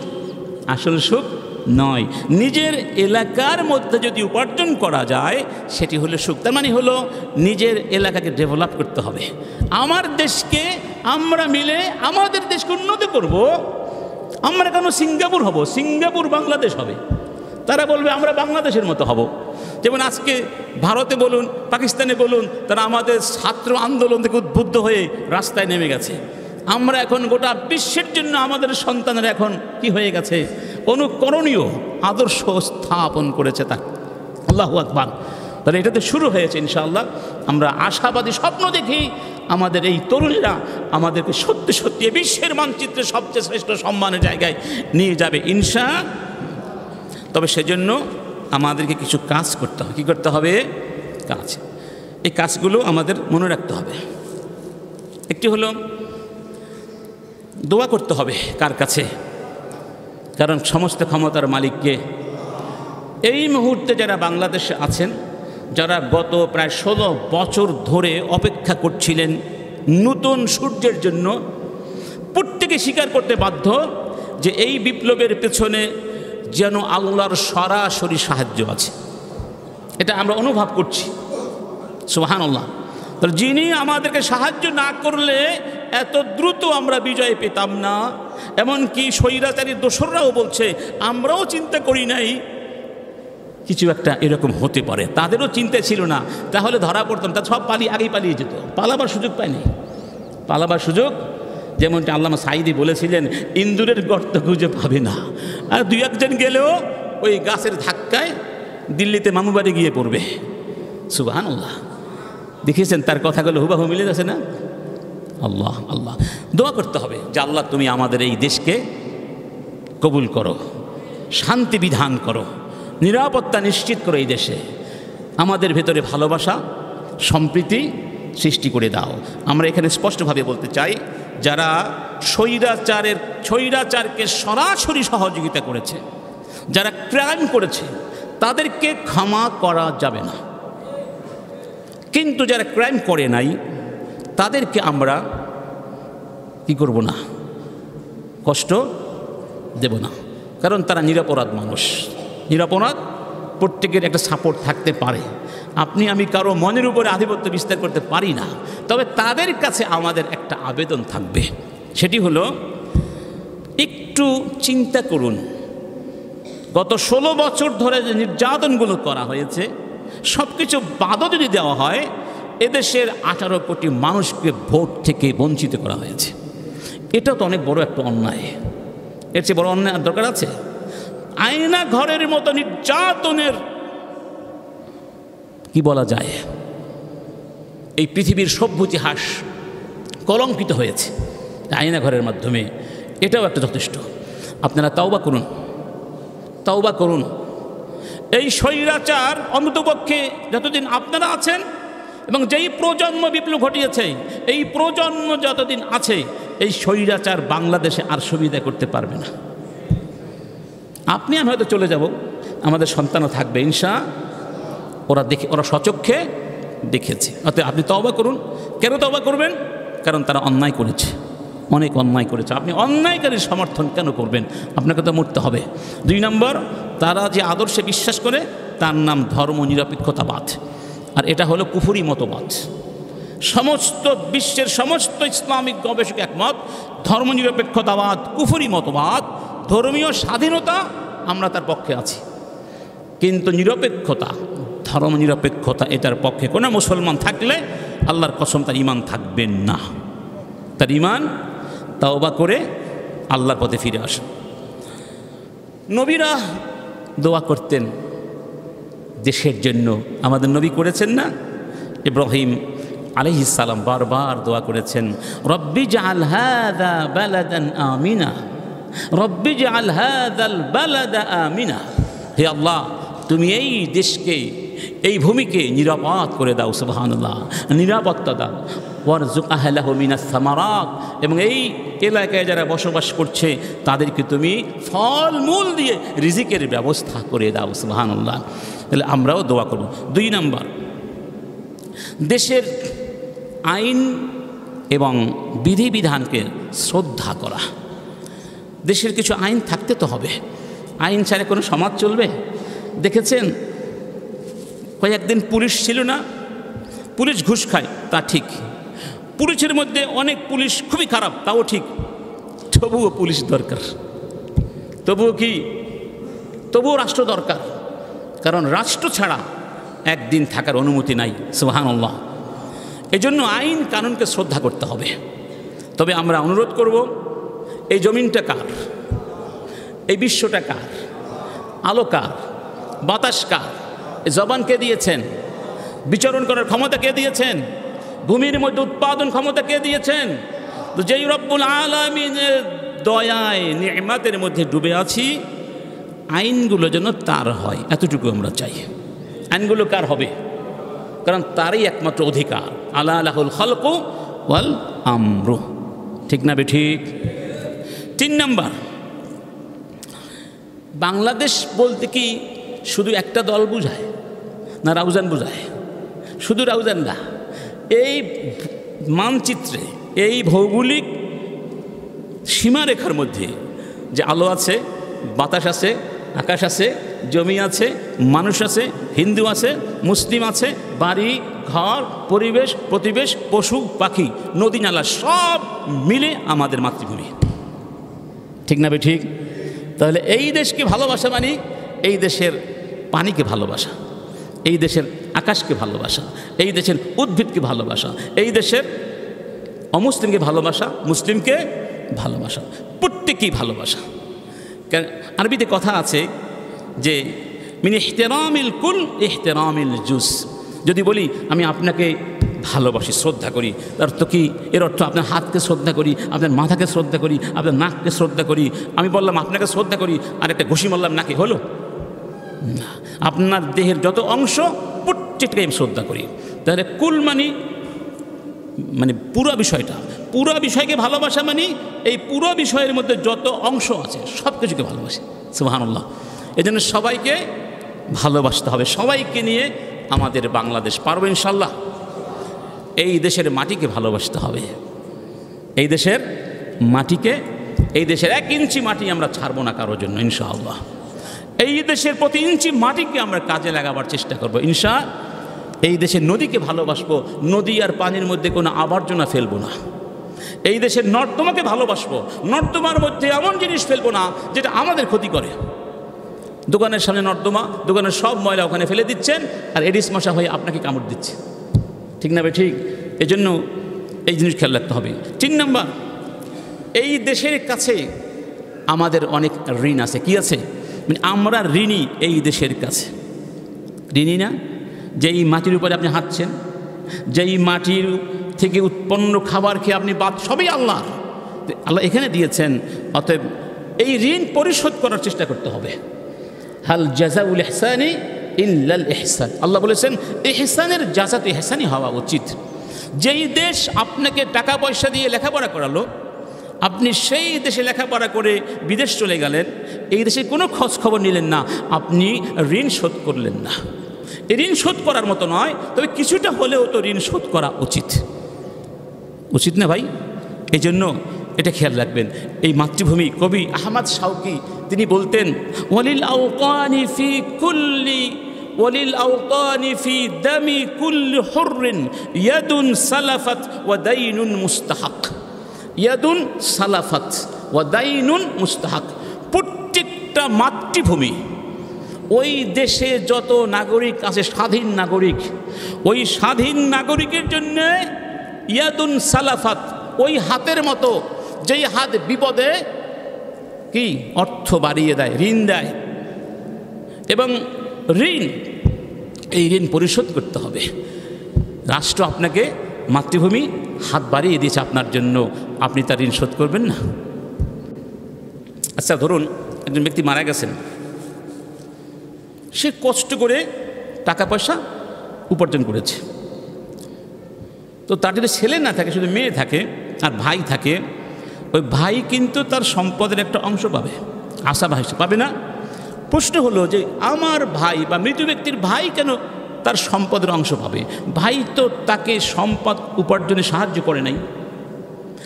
আসল সুখ নয়। নিজের এলাকার মধ্যে যদি উপার্জন করা যায়, সেটি হলো সুখ। তার মানে হলো নিজের এলাকাকে ডেভেলপ করতে হবে। আমার দেশকে আমরা মিলে আমাদের দেশকে উন্নত করব। আমরা কেন সিঙ্গাপুর হব? সিঙ্গাপুর বাংলাদেশ হবে। তারা বলবে, আমরা বাংলাদেশের মতো হব। যেমন আজকে ভারতে বলুন, পাকিস্তানে বলুন, তারা আমাদের ছাত্র আন্দোলন থেকে উদ্বুদ্ধ হয়ে রাস্তায় নেমে গেছে। আমরা এখন গোটা বিশ্বের জন্য আমাদের সন্তানের এখন কি হয়ে গেছে? অনুকরণীয় আদর্শ স্থাপন করেছে তা আল্লাহ আকবার। তাহলে এটাতে শুরু হয়েছে ইনশাআল্লাহ। আমরা আশাবাদী স্বপ্ন দেখি আমাদের এই তরুণীরা আমাদেরকে সত্যি সত্যি বিশ্বের মানচিত্রে সবচেয়ে শ্রেষ্ঠ সম্মানের জায়গায় নিয়ে যাবে ইনশা। তবে সেজন্য আমাদেরকে কিছু কাজ করতে হবে। কী করতে হবে? কাজ। এই কাজগুলো আমাদের মনে রাখতে হবে। একটি হলো দোয়া করতে হবে কার কাছে? কারণ সমস্ত ক্ষমতার মালিককে এই মুহূর্তে যারা বাংলাদেশে আছেন, যারা গত প্রায় ষোলো বছর ধরে অপেক্ষা করছিলেন নতুন সূর্যের জন্য, প্রত্যেকে স্বীকার করতে বাধ্য যে এই বিপ্লবের পেছনে যেন আল্লাহর সরাসরি সাহায্য আছে। এটা আমরা অনুভব করছি। সুহান আল্লাহ তো যিনি আমাদেরকে সাহায্য না করলে এত দ্রুত আমরা বিজয় পেতাম না। এমনকি স্বৈরাচারী দোসররাও বলছে, আমরাও চিন্তা করি নাই। কিছু একটা এরকম হতে পারে, তাদেরও চিন্তা ছিল না। তাহলে ধরা পড়তাম তা সব পালিয়ে, আগেই পালিয়ে যেত। পালাবার সুযোগ পায়নি। পালাবার সুযোগ, যেমনটি আল্লামা সাইদি বলেছিলেন, ইন্দুরের গর্ত খুঁজে পাবে না। আর দুই একজন গেলেও ওই গাছের ধাক্কায় দিল্লিতে মামুবাড়ি গিয়ে পড়বে। আল্লাহ দেখেছেন তার কথাগুলো হুবাহু মিলে যাচ্ছে না? আল্লাহ আল্লাহ। দোয়া করতে হবে যে আল্লাহ তুমি আমাদের এই দেশকে কবুল করো, শান্তি বিধান করো, নিরাপত্তা নিশ্চিত করো এই দেশে। আমাদের ভেতরে ভালোবাসা, সম্প্রীতি সৃষ্টি করে দাও। আমরা এখানে স্পষ্টভাবে বলতে চাই, যারা স্বৈরাচারের, স্বৈরাচারকে সরাসরি সহযোগিতা করেছে, যারা ক্রাইম করেছে, তাদেরকে ক্ষমা করা যাবে না। কিন্তু যারা ক্রাইম করে নাই তাদেরকে আমরা কি করব না? কষ্ট দেব না। কারণ তারা নিরাপরাধ মানুষ। নিরাপরাধ প্রত্যেকের একটা সাপোর্ট থাকতে পারে। আপনি, আমি কারও মনের উপরে আধিপত্য বিস্তার করতে পারি না। তবে তাদের কাছে আমাদের একটা আবেদন থাকবে। সেটি হলো, একটু চিন্তা করুন। গত ষোলো বছর ধরে যে নির্যাতনগুলো করা হয়েছে সব কিছু বাদও যদি দেওয়া হয় এদেশের আঠারো কোটি মানুষকে ভোট থেকে বঞ্চিত করা হয়েছে। এটা তো অনেক বড় একটা অন্যায়। এর চেয়ে বড় অন্যায় দরকার আছে? আয়না ঘরের মতো নির্যাতনের কি বলা যায়? এই পৃথিবীর সভ্য ইতিহাস কলঙ্কিত হয়েছে আয়না ঘরের মাধ্যমে। এটাও একটা যথেষ্ট। আপনারা তাওবা করুন। তাওবা করুন। এই স্বৈরাচার অন্ততপক্ষে যতদিন আপনারা আছেন এবং যেই প্রজন্ম বিপ্লব ঘটিয়েছে, এই প্রজন্ম যতদিন আছে, এই স্বৈরাচার বাংলাদেশে আর সুবিধা করতে পারবে না। আপনি, আমি হয়তো চলে যাব, আমাদের সন্তানও থাকবে, ইনশা, ওরা দেখে, ওরা সচক্ষে দেখেছে। অতএব আপনি তওবা করুন। কেন তওবা করবেন? কারণ তারা অন্যায় করেছে। অনেক অন্যায় করেছে। আপনি অন্যায়কারীর সমর্থন কেন করবেন? আপনাকে তো মরতে হবে। দুই নম্বর, তারা যে আদর্শে বিশ্বাস করে, তার নাম ধর্ম নিরপেক্ষতাবাদ। আর এটা হলো কুফুরি মতবাদ। সমস্ত বিশ্বের সমস্ত ইসলামিক গবেষক একমত, ধর্মনিরপেক্ষতাবাদ, কুফুরি মতবাদ, ধর্মীয় স্বাধীনতা, আমরা তার পক্ষে আছি। কিন্তু নিরপেক্ষতা ধর্ম নিরপেক্ষতা এটার পক্ষে কোনো মুসলমান থাকলে আল্লাহর কসম তার ইমান থাকবেন না। তার ইমান তাওবা করে আল্লাহর পথে ফিরে আসে নবীরা দোয়া করতেন দেশের জন্য আমাদের নবী করেছেন না? ইব্রাহিম আলহিসাল্লাম বারবার দোয়া করেছেন, রব্বি জাল হাদা বালাদান আমিনা, রব্বি জাল হাদাল বালাদা আমিনা। হে আল্লাহ, তুমি এই দেশকে, এই ভূমিকে নিরাপদ করে দাও, সুবহানাল্লাহ। নিরাপত্তা দাও। ওয়ারজুক আহলাহু মিনাস সামারাত। এবং এই এলাকায় যারা বসবাস করছে, তাদেরকে তুমি ফলমূল দিয়ে রিজিকের ব্যবস্থা করে দাও, সুবহানাল্লাহ। তাহলে আমরাও দোয়া করব। দুই নাম্বার, দেশের আইন এবং বিধিবিধানকে শ্রদ্ধা করা। দেশের কিছু আইন থাকতে তো হবে। আইন ছাড়া কোনো সমাজ চলবে? দেখেছেন, কয়েকদিন পুলিশ ছিল না, পুলিশ ঘুষ খায়, তা ঠিক। পুলিশের মধ্যে অনেক পুলিশ খুবই খারাপ, তাও ঠিক। তবুও পুলিশ দরকার। তবুও কি? তবুও রাষ্ট্র দরকার। কারণ রাষ্ট্র ছাড়া একদিন থাকার অনুমতি নাই সুহানুল্লাহ এজন্য আইন কানুনকে শ্রদ্ধা করতে হবে। তবে আমরা অনুরোধ করব, এই জমিনটা কার? এই বিশ্বটা কার? আলো কার? বাতাস কার? জবান কে দিয়েছেন? বিচরণ করার ক্ষমতা কে দিয়েছেন? ভূমির মধ্যে উৎপাদন ক্ষমতা কে দিয়েছেন? তো যেই রব্বুল আলমিনের দয়ায়, নিয়মাতের মধ্যে ডুবে আছি আইনগুলো যেন তার হয়, এতটুকু আমরা চাই। আইনগুলো কার হবে? কারণ তারই একমাত্র অধিকার। আল্লাহ আলাহুল খলকু ওয়াল আমরু। ঠিক না ঠিক তিন নম্বর, বাংলাদেশ বলতে কি শুধু একটা দল বুঝায় না রাউজান বুঝায়? শুধু রাউজান না, এই মানচিত্রে, এই ভৌগোলিক সীমারেখার মধ্যে যে আলো আছে, বাতাস আছে আকাশ আছে, জমি আছে, মানুষ আছে, হিন্দু আছে, মুসলিম আছে, বাড়ি, ঘর, পরিবেশ, প্রতিবেশ, পশু, পাখি, নদী, নালা, সব মিলে আমাদের মাতৃভূমি। ঠিক না ঠিক? তাহলে এই দেশকে ভালোবাসা মানে এই দেশের পানিকে ভালোবাসা, এই দেশের আকাশকে ভালোবাসা, এই দেশের উদ্ভিদকে ভালোবাসা, এই দেশের অমুসলিমকে ভালোবাসা, মুসলিমকে ভালোবাসা প্রত্যেকেই ভালোবাসা। আরবিতে কথা আছে যে, মিন ইহতেরামিল কুল ইহতেরামিল জুস। যদি বলি, আমি আপনাকে ভালোবাসি, শ্রদ্ধা করি। তার অর্থ কি? এর অর্থ আপনার হাতকে শ্রদ্ধা করি, আপনার মাথাকে শ্রদ্ধা করি, আপনার নাককে শ্রদ্ধা করি। আমি বললাম, আপনাকে শ্রদ্ধা করি। আর একটা ঘুষি মারলাম, নাকি হলো? না, আপনার দেহের যত অংশ, প্রত্যেকটাকে আমি শ্রদ্ধা করি। তাহলে কুল মানি মানে পুরো বিষয়টা। পুরো বিষয়কে ভালোবাসা মানে এই পুরো বিষয়ের মধ্যে যত অংশ আছে সব কিছুকে ভালোবাসি। সুবাহান্লাহ এই জন্য সবাইকে ভালোবাসতে হবে। সবাইকে নিয়ে আমাদের বাংলাদেশ পারব ইনশাল্লাহ এই দেশের মাটিকে ভালোবাসতে হবে। এই দেশের মাটিকে, এই দেশের এক ইঞ্চি মাটি আমরা ছাড়বো না কারোর জন্য ইনশাআল্লাহ। এই দেশের প্রতি ইঞ্চি মাটিকে আমরা কাজে লাগাবার চেষ্টা করব ইনশা, এই দেশের নদীকে ভালোবাসবো। নদী আর পানির মধ্যে কোনো আবর্জনা ফেলব না। এই দেশের নর্দমাকে ভালোবাসবো। নর্দমার মধ্যে এমন জিনিস ফেলব না যেটা আমাদের ক্ষতি করে। দোকানের সামনে নর্দমা দোকানের সব ময়লা ওখানে ফেলে দিচ্ছেন আর এডিস মশা হয়ে আপনাকে কামড় দিচ্ছে। ঠিক না ভাই ঠিক? এই জন্য এই জিনিস খেয়াল রাখতে হবে। তিন নাম্বার, এই দেশের কাছে আমাদের অনেক ঋণ আছে। কি আছে? মানে আমরা ঋণী এই দেশের কাছে। ঋণী না? যেই মাটির উপরে আপনি হাঁটছেন, যেই মাটির থেকে উৎপন্ন খাবার খেয়ে আপনি বাদ, সবই আল্লাহ। আল্লাহ এখানে দিয়েছেন, অতএব এই ঋণ পরিশোধ করার চেষ্টা করতে হবে। হাল জাজাউল এহসানি ইল্লাল এহসান আল্লাহ বলেছেন এহসানের জাজা তো এহসানই হওয়া উচিত। যেই দেশ আপনাকে টাকা পয়সা দিয়ে লেখাপড়া করালো, আপনি সেই দেশে লেখাপড়া করে বিদেশ চলে গেলেন, এই দেশে কোনো খোঁজ খবর নিলেন না, আপনি ঋণ শোধ করলেন না। ঋণ শোধ করার মতো নয়, তবে কিছুটা হলেও তো ঋণ শোধ করা উচিত। উচিত না ভাই? এই জন্য এটা খেয়াল রাখবেন। এই মাতৃভূমি কবি আহমদ শাউকি, তিনি বলতেন, ওয়ালিল আওতানি ফি কুল্লি, ওয়ালিল আওতানি ফি দামি কুল্লি হুররিন, ইয়াদুন সালাফাত ওয়া দাইনুন মুস্তাহাক। ইয়াদুন সালাফাত ওয়া দাইনুন মুস্তাহাক। প্রত্যেকটা মাতৃভূমি, ওই দেশে যত নাগরিক আছে, স্বাধীন নাগরিক, ওই স্বাধীন নাগরিকের জন্য ইয়াদুন সালাফাত, ওই হাতের মতো যেই হাত বিপদে কি? অর্থ বাড়িয়ে দেয়, ঋণ দেয়। এবং ঋণ, এই ঋণ পরিশোধ করতে হবে। রাষ্ট্র আপনাকে মাতৃভূমি, হাত বাড়িয়ে দিয়েছে আপনার জন্য। আপনি তার ঋণ শোধ করবেন না। আচ্ছা ধরুন একজন ব্যক্তি মারা গেছেন। সে কষ্ট করে টাকা পয়সা উপার্জন করেছে। তো তার যদি ছেলে না থাকে, শুধু মেয়ে থাকে, আর ভাই থাকে, ওই ভাই কিন্তু তার সম্পদের একটা অংশ পাবে, আশা ভাই পাবে না? প্রশ্ন হলো যে আমার ভাই বা মৃত ব্যক্তির ভাই কেন তার সম্পদের অংশ পাবে? ভাই তো তাকে সম্পদ উপার্জনে সাহায্য করে নাই।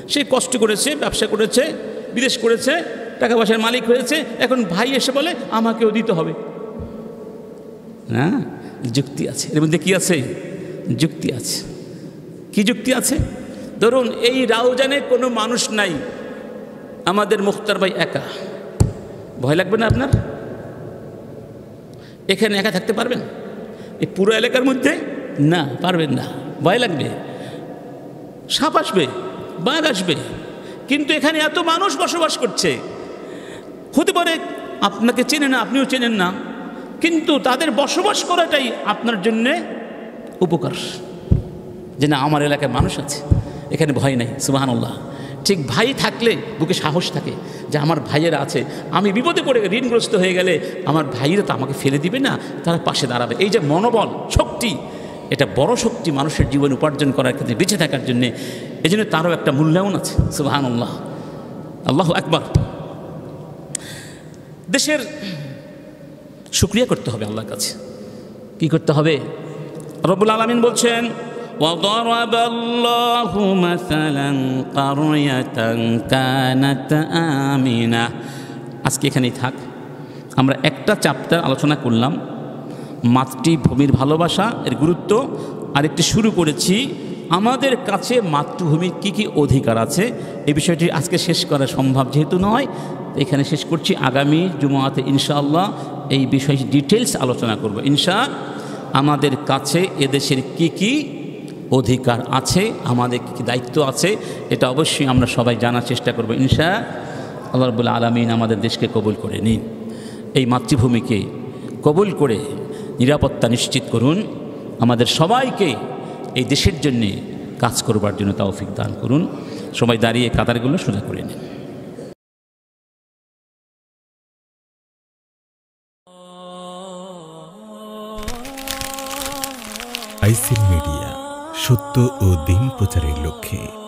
সে কষ্ট করেছে, ব্যবসা করেছে, বিদেশ করেছে, টাকা পয়সার মালিক হয়েছে, এখন ভাই এসে বলে, আমাকেও দিতে হবে। না যুক্তি আছে। এর মধ্যে কী আছে? যুক্তি আছে। কি যুক্তি আছে? ধরুন, এই রাউজানে কোনো মানুষ নাই। আমাদের মুখতার ভাই একা। ভয় লাগবে না আপনার? এখানে একা থাকতে পারবেন? এই পুরো এলাকার মধ্যে? না, পারবেন না। ভয় লাগবে। সাপ আসবে, বাঘ আসবে। কিন্তু এখানে এত মানুষ বসবাস করছে। হতে পারে আপনাকে চেনে না, আপনিও চেনেন না। কিন্তু তাদের বসবাস করাটাই আপনার জন্যে উপকার। যে না, আমার এলাকায় মানুষ আছে, এখানে ভয় নেই, সুবাহানুল্লাহ। ঠিক ভাই থাকলে বুকে সাহস থাকে যে আমার ভাইয়েরা আছে, আমি বিপদে পড়ে ঋণগ্রস্ত হয়ে গেলে আমার ভাইয়েরা তো আমাকে ফেলে দিবে না, তারা পাশে দাঁড়াবে। এই যে মনোবল, শক্তি, এটা বড় শক্তি মানুষের জীবন উপার্জন করার ক্ষেত্রে বেঁচে থাকার জন্যে এই জন্য তারও একটা মূল্যায়ন আছে, সুবাহানুল্লাহ। আল্লাহ একবার দেশের শুক্রিয়া করতে হবে আল্লাহর কাছে। কি করতে হবে? রব্বুল আলমিন বলছেন وضرب الله مثلا قرية كانت آمنة আজকে এখানেই থাক আমরা একটা চ্যাপ্টার আলোচনা করলাম মাতৃভূমির ভালোবাসা এর গুরুত্ব আরেকটি শুরু করেছি আমাদের কাছে মাতৃভূমির কী কী অধিকার আছে এই বিষয়টি আজকে শেষ করা সম্ভব যেহেতু নয় এখানে শেষ করছি আগামী জুমাতে ইনশাআল্লাহ এই বিষয়ে ডিটেলস আলোচনা করব ইনশা আমাদের কাছে এদেশের কি কি অধিকার আছে, আমাদের কী দায়িত্ব আছে, এটা অবশ্যই আমরা সবাই জানার চেষ্টা করব, ইনশা আল্লাহ রবুল্লা আলমিন আমাদের দেশকে কবুল করে নিন। এই মাতৃভূমিকে কবুল করে নিরাপত্তা নিশ্চিত করুন, আমাদের সবাইকে এই দেশের জন্যে কাজ করবার জন্য তৌফিক দান করুন। সবাই দাঁড়িয়ে কাতারগুলো সোজা করে নিন। আইসিল মিডিয়া সত্য ও দিন প্রচারের লক্ষ্যে।